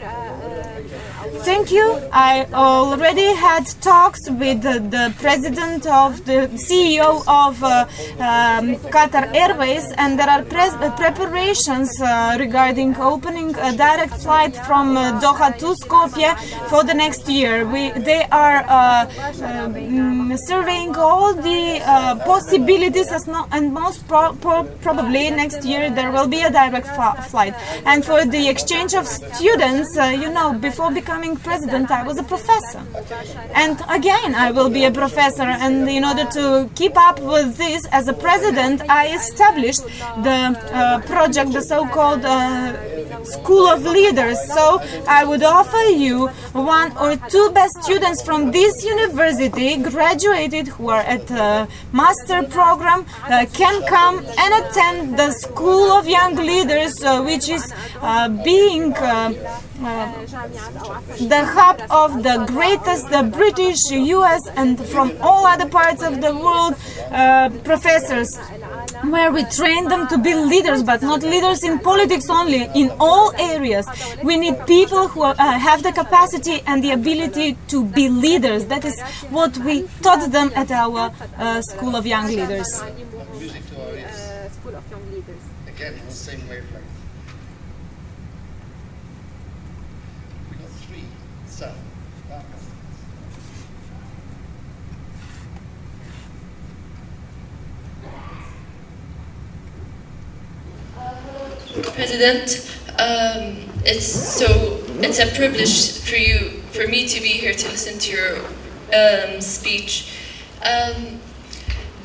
Thank you. I already had talks with the, the president of the CEO of uh, um, Qatar Airways, and there are uh, preparations uh, regarding opening a direct flight from uh, Doha to Skopje for the next year. We, they are uh, um, surveying all the uh, possibilities, and most pro pro probably next year there will be a direct flight. And for the exchange of students, you know, before becoming president, I was a professor. And again, I will be a professor. And in order to keep up with this, as a president, I established the uh, project, the so-called uh, School of Leaders. So I would offer you one or two best students from this university, graduated who are at the master program, uh, can come and attend the School of Young Leaders, uh, which is uh, being uh, the hub of the greatest the British, US and from all other parts of the world uh, professors where we train them to be leaders, but not leaders in politics only, in all areas. We need people who uh, have the capacity and the ability to be leaders. That is what we taught them at our uh, School of Young Leaders. President, um, it's so it's a privilege for you, for me to be here to listen to your um, speech. Um,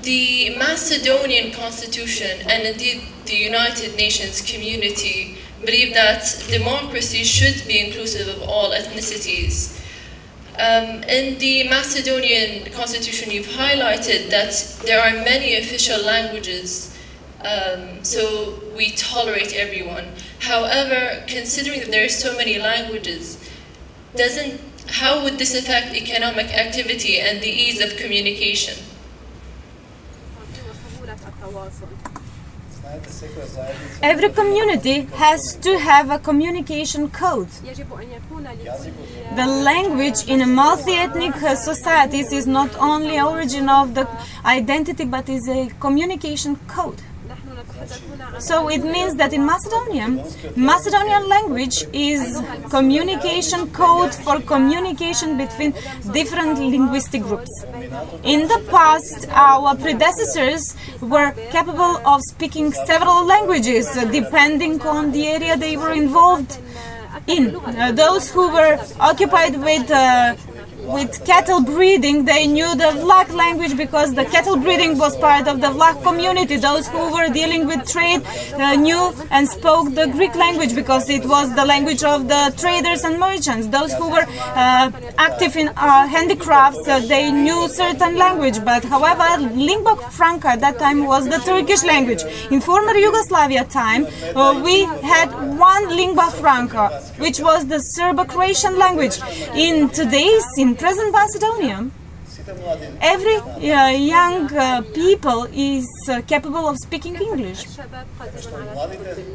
the Macedonian Constitution and indeed the United Nations community believe that democracy should be inclusive of all ethnicities. Um, in the Macedonian constitution, you've highlighted that there are many official languages um, so we tolerate everyone. However, considering that there are so many languages, doesn't how would this affect economic activity and the ease of communication? Every community has to have a communication code. The language in a multi-ethnic societies is not only origin of the identity but is a communication code. So it means that in Macedonian, Macedonian language is communication code for communication between different linguistic groups. In the past, our predecessors were capable of speaking several languages depending on the area they were involved in. Uh, those who were occupied with uh, with cattle breeding, they knew the Vlach language because the cattle breeding was part of the Vlach community. Those who were dealing with trade uh, knew and spoke the Greek language because it was the language of the traders and merchants. Those who were uh, active in uh, handicrafts, uh, they knew certain language. But however, lingua franca at that time was the Turkish language. In former Yugoslavia time, uh, we had one lingua franca, which was the Serbo-Croatian language. In today's, in present Macedonia, every uh, young uh, people is uh, capable of speaking English.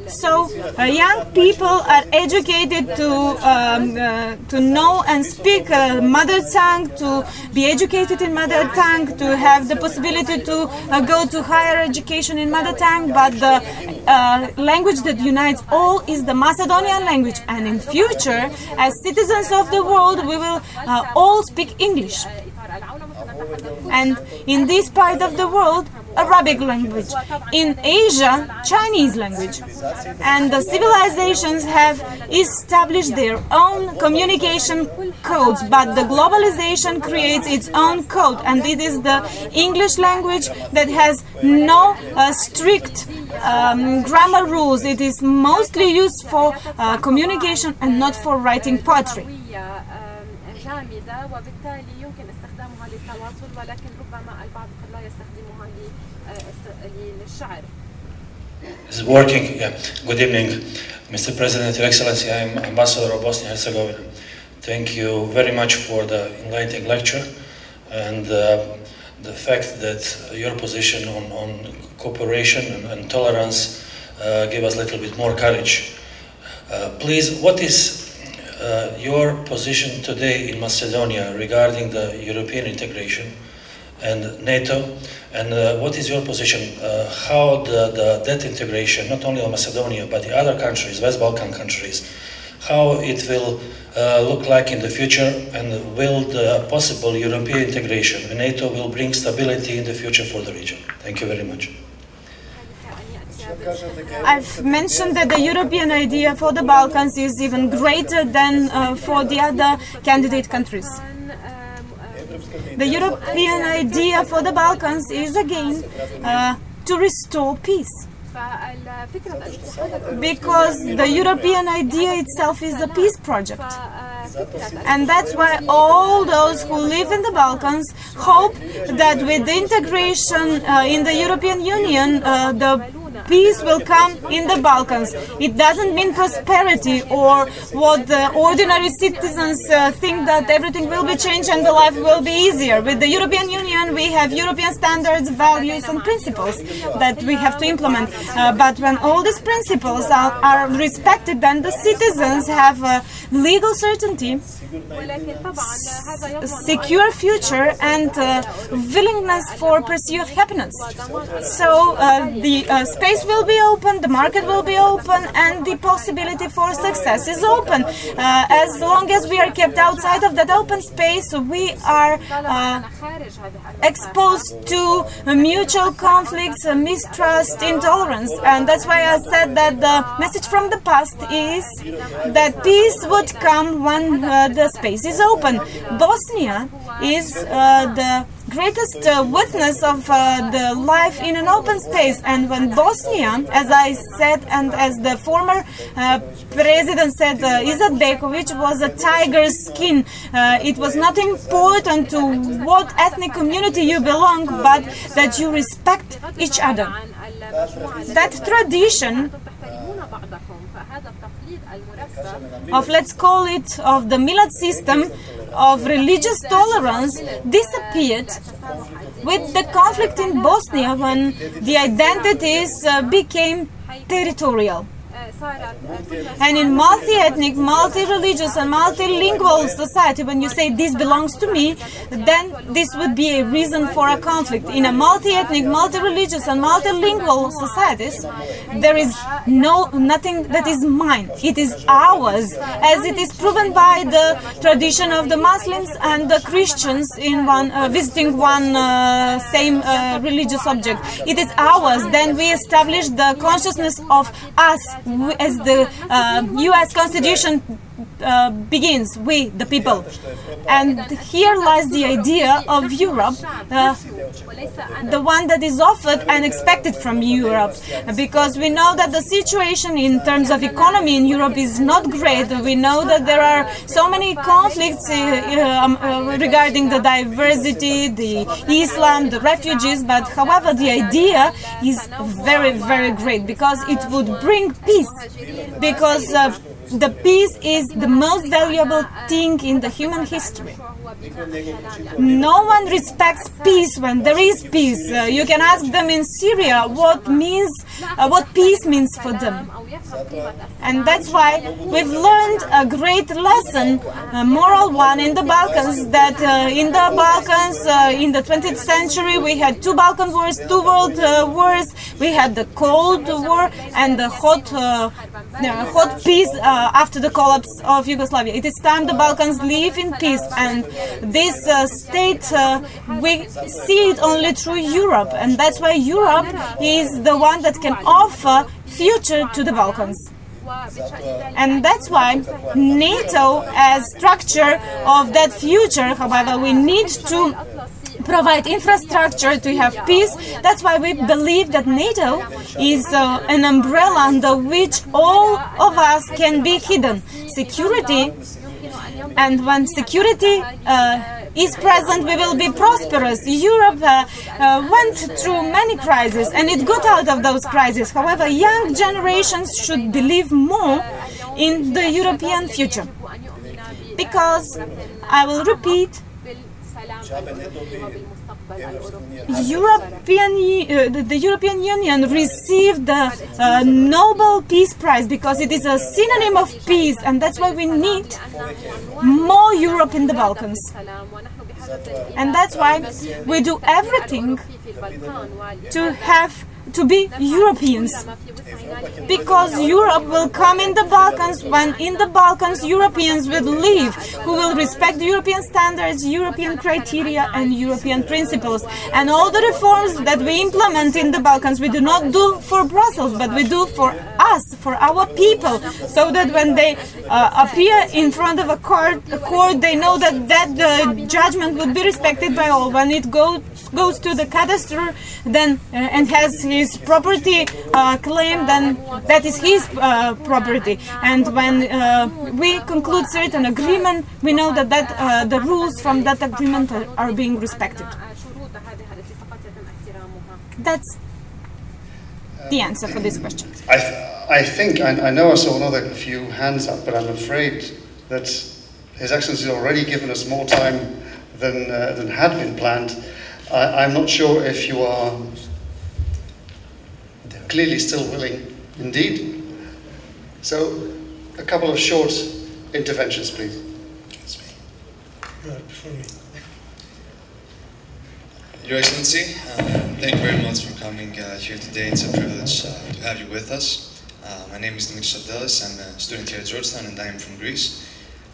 So uh, young people are educated to um, uh, to know and speak mother tongue, to be educated in mother tongue, to have the possibility to uh, go to higher education in mother tongue. But the language that unites all is the Macedonian language, and in future, as citizens of the world, we will all speak English and in this part of the world, Arabic language. In Asia, Chinese language. And the civilizations have established their own communication codes, but the globalization creates its own code, and it is the English language that has no uh, strict um, grammar rules. It is mostly used for uh, communication and not for writing poetry. للتواصل ولكن ربما البعض قد لا يستخدمها للشعر. Is working. Yeah. Good evening, Mr. President, Your Excellency. I'm Ambassador of Bosnia and Herzegovina. Thank you very much for the enlightening lecture and uh, the fact that your position on, on cooperation and, and tolerance uh, gave us a little bit more courage. Uh, please, what is uh, your position today in Macedonia regarding the European integration and NATO, and uh, what is your position? Uh, how the, the, that integration, not only of Macedonia, but the other countries, West Balkan countries, how it will uh, look like in the future, and will the possible European integration and NATO will bring stability in the future for the region? Thank you very much. I've mentioned that the European idea for the Balkans is even greater than uh, for the other candidate countries. The European idea for the Balkans is again uh, to restore peace. Because the European idea itself is a peace project. And that's why all those who live in the Balkans hope that with the integration uh, in the European Union, uh, the peace will come in the Balkans. It doesn't mean prosperity or what the ordinary citizens uh, think that everything will be changed and the life will be easier. With the European Union, we have European standards, values and principles that we have to implement. Uh, but when all these principles are, are respected, then the citizens have uh, legal certainty secure future and uh, willingness for pursuit of happiness. So uh, the uh, space will be open, the market will be open, and the possibility for success is open. Uh, as long as we are kept outside of that open space, we are uh, exposed to mutual conflicts, mistrust, intolerance, and that's why I said that the message from the past is that peace would come when uh, the space is open. Bosnia is uh, the greatest uh, witness of uh, the life in an open space and when Bosnia, as I said and as the former uh, president said, uh, Izetbegovic was a tiger's skin. Uh, it was not important to what ethnic community you belong but that you respect each other. That tradition of let's call it of the millet system of religious tolerance disappeared with the conflict in Bosnia when the identities uh, became territorial. And in multi-ethnic, multi-religious and multilingual society, when you say this belongs to me, then this would be a reason for a conflict. In a multi-ethnic, multi-religious and multilingual societies, there is no nothing that is mine. It is ours, as it is proven by the tradition of the Muslims and the Christians in one uh, visiting one uh, same uh, religious object. It is ours. Then we establish the consciousness of us as the uh, U.S. Constitution uh, begins, we, the people. And here lies the idea of Europe, uh, the one that is offered and expected from Europe. Because we know that the situation in terms of economy in Europe is not great. We know that there are so many conflicts uh, um, uh, regarding the diversity, the Islam, the refugees, but however, the idea is very, very great because it would bring peace. Because uh, the peace is the most valuable thing in the human history. No one respects peace when there is peace. Uh, you can ask them in Syria what means, uh, what peace means for them. And that's why we've learned a great lesson, a moral one in the Balkans, that uh, in the Balkans, uh, in the 20th century, we had two Balkan wars, two world uh, wars, we had the Cold War and the hot, uh, hot peace after the collapse of Yugoslavia. It is time the Balkans live in peace and this uh, state, uh, we see it only through Europe, and that's why Europe is the one that can offer future to the Balkans. And that's why NATO as structure of that future, however, we need to provide infrastructure to have peace. That's why we believe that NATO is uh, an umbrella under which all of us can be hidden. Security and when security uh, is present, we will be prosperous. Europe uh, uh, went through many crises and it got out of those crises. However, young generations should believe more in the European future. Because, I will repeat, European, uh, the European Union received the uh, Nobel Peace Prize because it is a synonym of peace, and that's why we need more Europe in the Balkans. And that's why we do everything to have to be Europeans. Because Europe will come in the Balkans when in the Balkans Europeans will live, who will respect European standards, European criteria and European principles. And all the reforms that we implement in the Balkans we do not do for Brussels, but we do for us, for our people, so that when they uh, appear in front of a court, a court, they know that that uh, judgment would be respected by all. When it goes goes to the cadastre, then uh, and has his property uh, claim, then that is his uh, property. And when uh, we conclude certain agreement, we know that that uh, the rules from that agreement are, are being respected. That's the answer for this question. I, th I think, I, I know I saw another few hands up, but I'm afraid that His Excellency has already given us more time than, uh, than had been planned. I, I'm not sure if you are clearly still willing, indeed. So, a couple of short interventions, please. Your Excellency, uh, thank you very much for coming uh, here today. It's a privilege uh, to have you with us. Uh, my name is Dimitris Abdelis. I'm a student here at Georgetown and I am from Greece.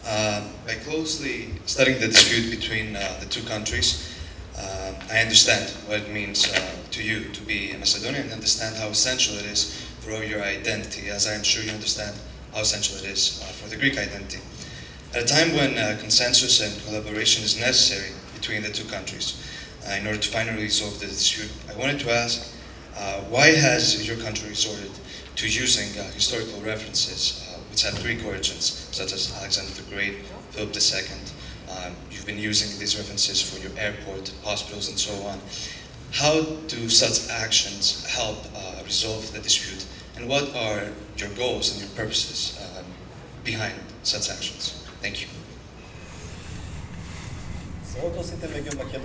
Uh, by closely studying the dispute between uh, the two countries, I understand what it means to you to be a Macedonian and understand how essential it is for your identity, as I am sure you understand how essential it is for the Greek identity. At a time when consensus and collaboration is necessary between the two countries, uh, in order to finally resolve the dispute. I wanted to ask, uh, why has your country resorted to using uh, historical references which have Greek origins, such as Alexander the Great, Philip II? Um, been using these references for your airport, hospitals, and so on. How do such actions help uh, resolve the dispute? And what are your goals and your purposes um, behind such actions? Thank you.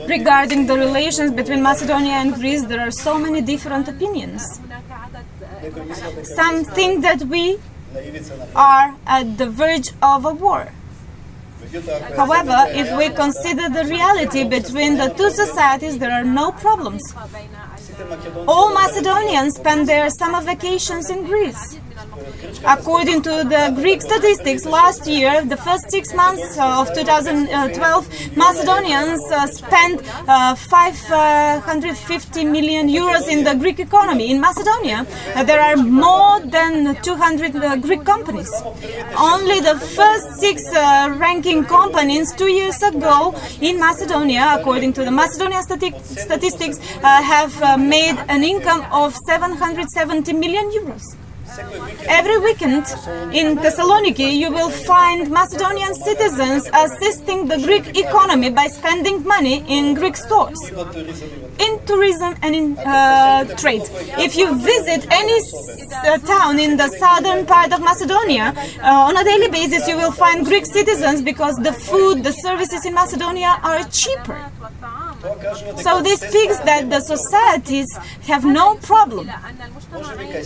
Regarding the relations between Macedonia and Greece, there are so many different opinions. Some think that we are at the verge of a war. However, if we consider the reality between the two societies, there are no problems. All Macedonians spend their summer vacations in Greece. According to the Greek statistics, last year, the first six months of 2012, Macedonians uh, spent uh, 550 million euros in the Greek economy. In Macedonia, uh, there are more than 200 uh, Greek companies. Only the first six uh, ranking companies two years ago in Macedonia, according to the Macedonian stati statistics, uh, have made an income of 770 million euros. Every weekend in Thessaloniki you will find Macedonian citizens assisting the Greek economy by spending money in Greek stores, in tourism and in uh, trade. If you visit any uh, town in the southern part of Macedonia, uh, on a daily basis you will find Greek citizens because the food, the services in Macedonia are cheaper. So this speaks that the societies have no problem.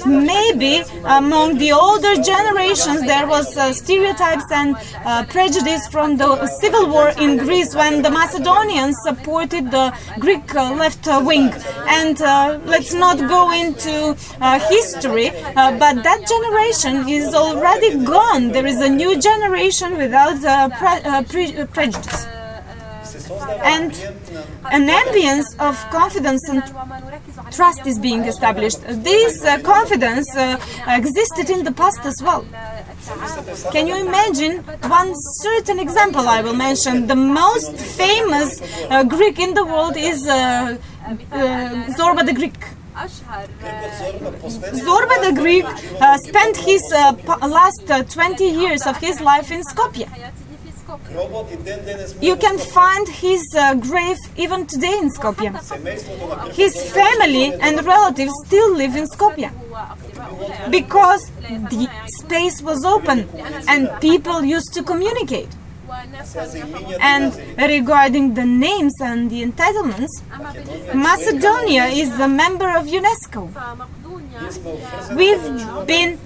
Maybe among the older generations there was uh, stereotypes and uh, prejudice from the civil war in Greece when the Macedonians supported the Greek uh, left wing. And uh, let's not go into uh, history, uh, but that generation is already gone. There is a new generation without pre prejudice and an ambience of confidence and trust is being established. This uh, confidence uh, existed in the past as well. Can you imagine one certain example I will mention? The most famous uh, Greek in the world is uh, uh, Zorba the Greek. Zorba the Greek uh, spent his last 20 years of his life in Skopje. You can find his uh, grave even today in Skopje. His family and relatives still live in Skopje because the space was open and people used to communicate. And regarding the names and the entitlements, Macedonia is a member of UNESCO. We've been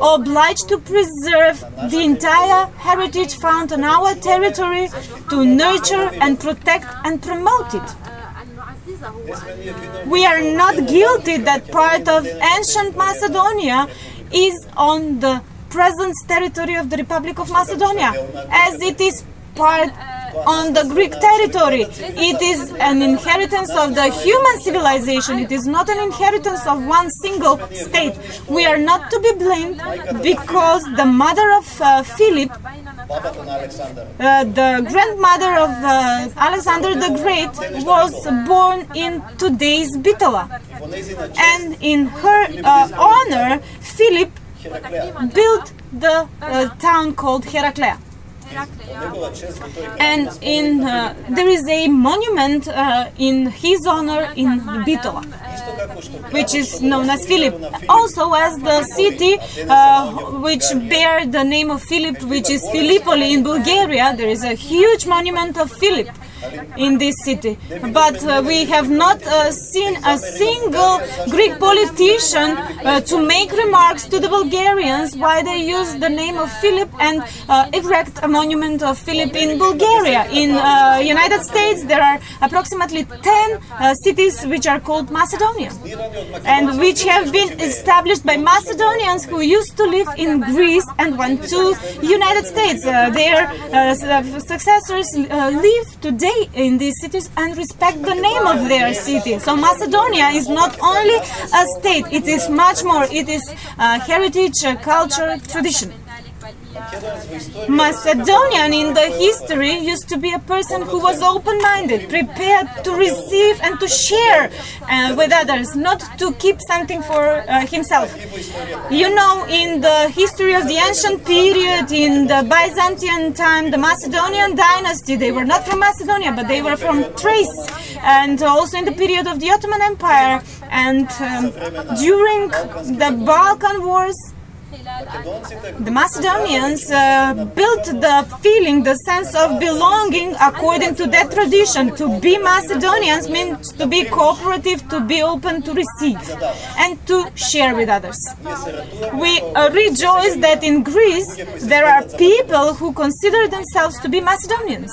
obliged to preserve the entire heritage found on our territory to nurture and protect and promote it. We are not guilty that part of ancient Macedonia is on the present territory of the Republic of Macedonia, as it is part on the Greek territory. It is an inheritance of the human civilization. It is not an inheritance of one single state. We are not to be blamed because the mother of uh, Philip uh, the grandmother of uh, Alexander the Great was born in today's Bitola. And in her uh, honor, Philip built the uh, town called Heraclea. And in uh, there is a monument uh, in his honor in Bitola, which is known as Philip. Also, as the city uh, which bear the name of Philip, which is Philippoli in Bulgaria, there is a huge monument of Philip in this city. But uh, we have not uh, seen a single Greek politician uh, to make remarks to the Bulgarians why they use the name of Philip and uh, erect a monument of Philip in Bulgaria. In uh, United States, there are approximately 10 uh, cities which are called Macedonia and which have been established by Macedonians who used to live in Greece and went to United States. their successors live today stay in these cities and respect the name of their city. So Macedonia is not only a state, it is much more. It is heritage, culture, tradition. Macedonian in the history used to be a person who was open-minded, prepared to receive and to share uh, with others, not to keep something for uh, himself. You know, in the history of the ancient period, in the Byzantine time, the Macedonian dynasty, they were not from Macedonia, but they were from Thrace, and also in the period of the Ottoman Empire, and um, during the Balkan Wars, the Macedonians uh, built the feeling, the sense of belonging according to that tradition. To be Macedonians means to be cooperative, to be open to receive and to share with others. We uh, rejoice that in Greece there are people who consider themselves to be Macedonians.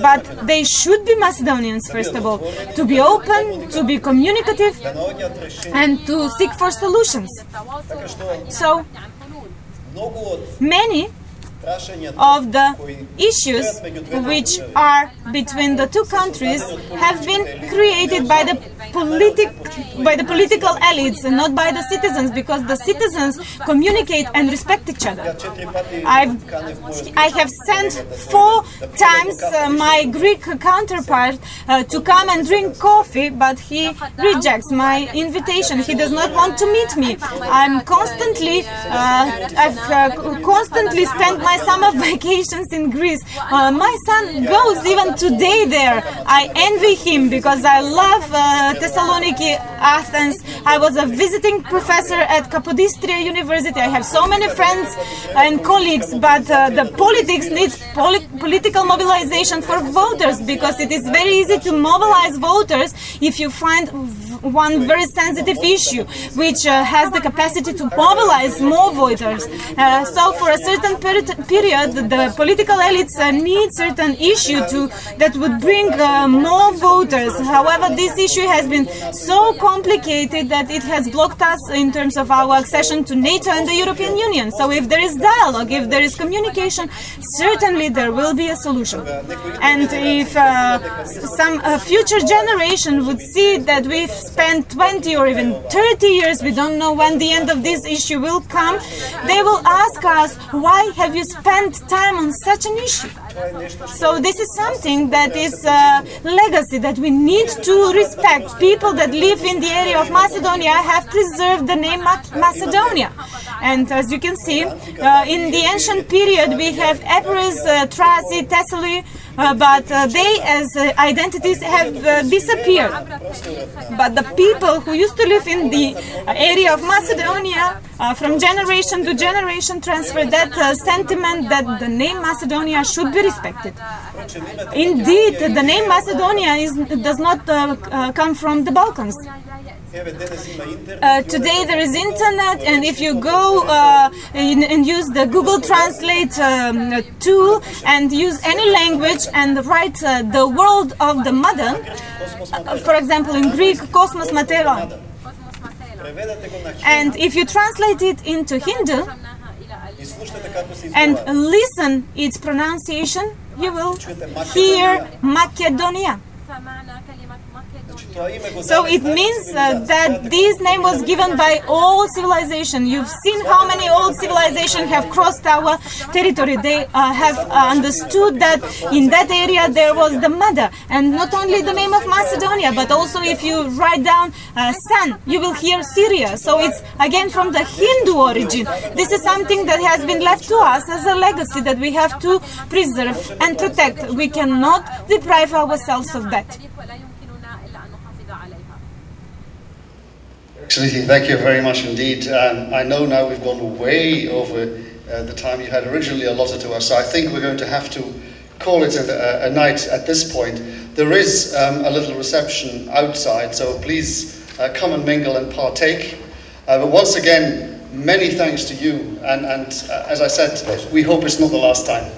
But they should be Macedonians, first of all, to be open, to be communicative and to seek for solutions. So, Many of the issues which are between the two countries have been created by the politic by the political elites and not by the citizens because the citizens communicate and respect each other. I've I have sent four times uh, my Greek counterpart uh, to come and drink coffee but he rejects my invitation. He does not want to meet me. I'm constantly uh, I've uh, constantly spent my summer vacations in Greece. Uh, my son goes even today there. I envy him because I love uh, Thessaloniki, Athens. I was a visiting professor at Kapodistria University. I have so many friends and colleagues, but uh, the politics needs poli political mobilization for voters because it is very easy to mobilize voters if you find one very sensitive issue which uh, has the capacity to mobilize more voters. Uh, so for a certain peri period, the political elites uh, need certain issue to that would bring uh, more voters. However, this issue has been so complicated that it has blocked us in terms of our accession to NATO and the European Union. So if there is dialogue, if there is communication, certainly there will be a solution. And if uh, some future generation would see that we've spent 20 or even 30 years, we don't know when the end of this issue will come, they will ask us, why have you spent time on such an issue? So this is something that is a legacy that we need to respect. People that live in the area of Macedonia have preserved the name Macedonia. And as you can see, uh, in the ancient period we have Epirus, uh, Thrace, Thessaly, but uh, they as uh, identities have uh, disappeared. But the people who used to live in the uh, area of Macedonia uh, from generation to generation transfer that uh, sentiment that the name Macedonia should be respected. Indeed, the name Macedonia is, does not uh, uh, come from the Balkans. Uh, today there is internet and if you go uh, in, and use the Google Translate um, tool and use any language and write uh, the world of the mother, uh, for example in Greek, Cosmos Matera, and if you translate it into Hindu and listen its pronunciation, you will hear Macedonia. So it means uh, that this name was given by all civilization. You've seen how many old civilizations have crossed our territory. They uh, have uh, understood that in that area there was the mother, and not only the name of Macedonia, but also if you write down uh, San, you will hear Syria. So it's again from the Hindu origin. This is something that has been left to us as a legacy that we have to preserve and protect. We cannot deprive ourselves of that. Excellency, thank you very much indeed. Um, I know now we've gone way over uh, the time you had originally allotted to us, so I think we're going to have to call it a, a night at this point. There is um, a little reception outside, so please uh, come and mingle and partake. Uh, but once again, many thanks to you, and, and uh, as I said, we hope it's not the last time.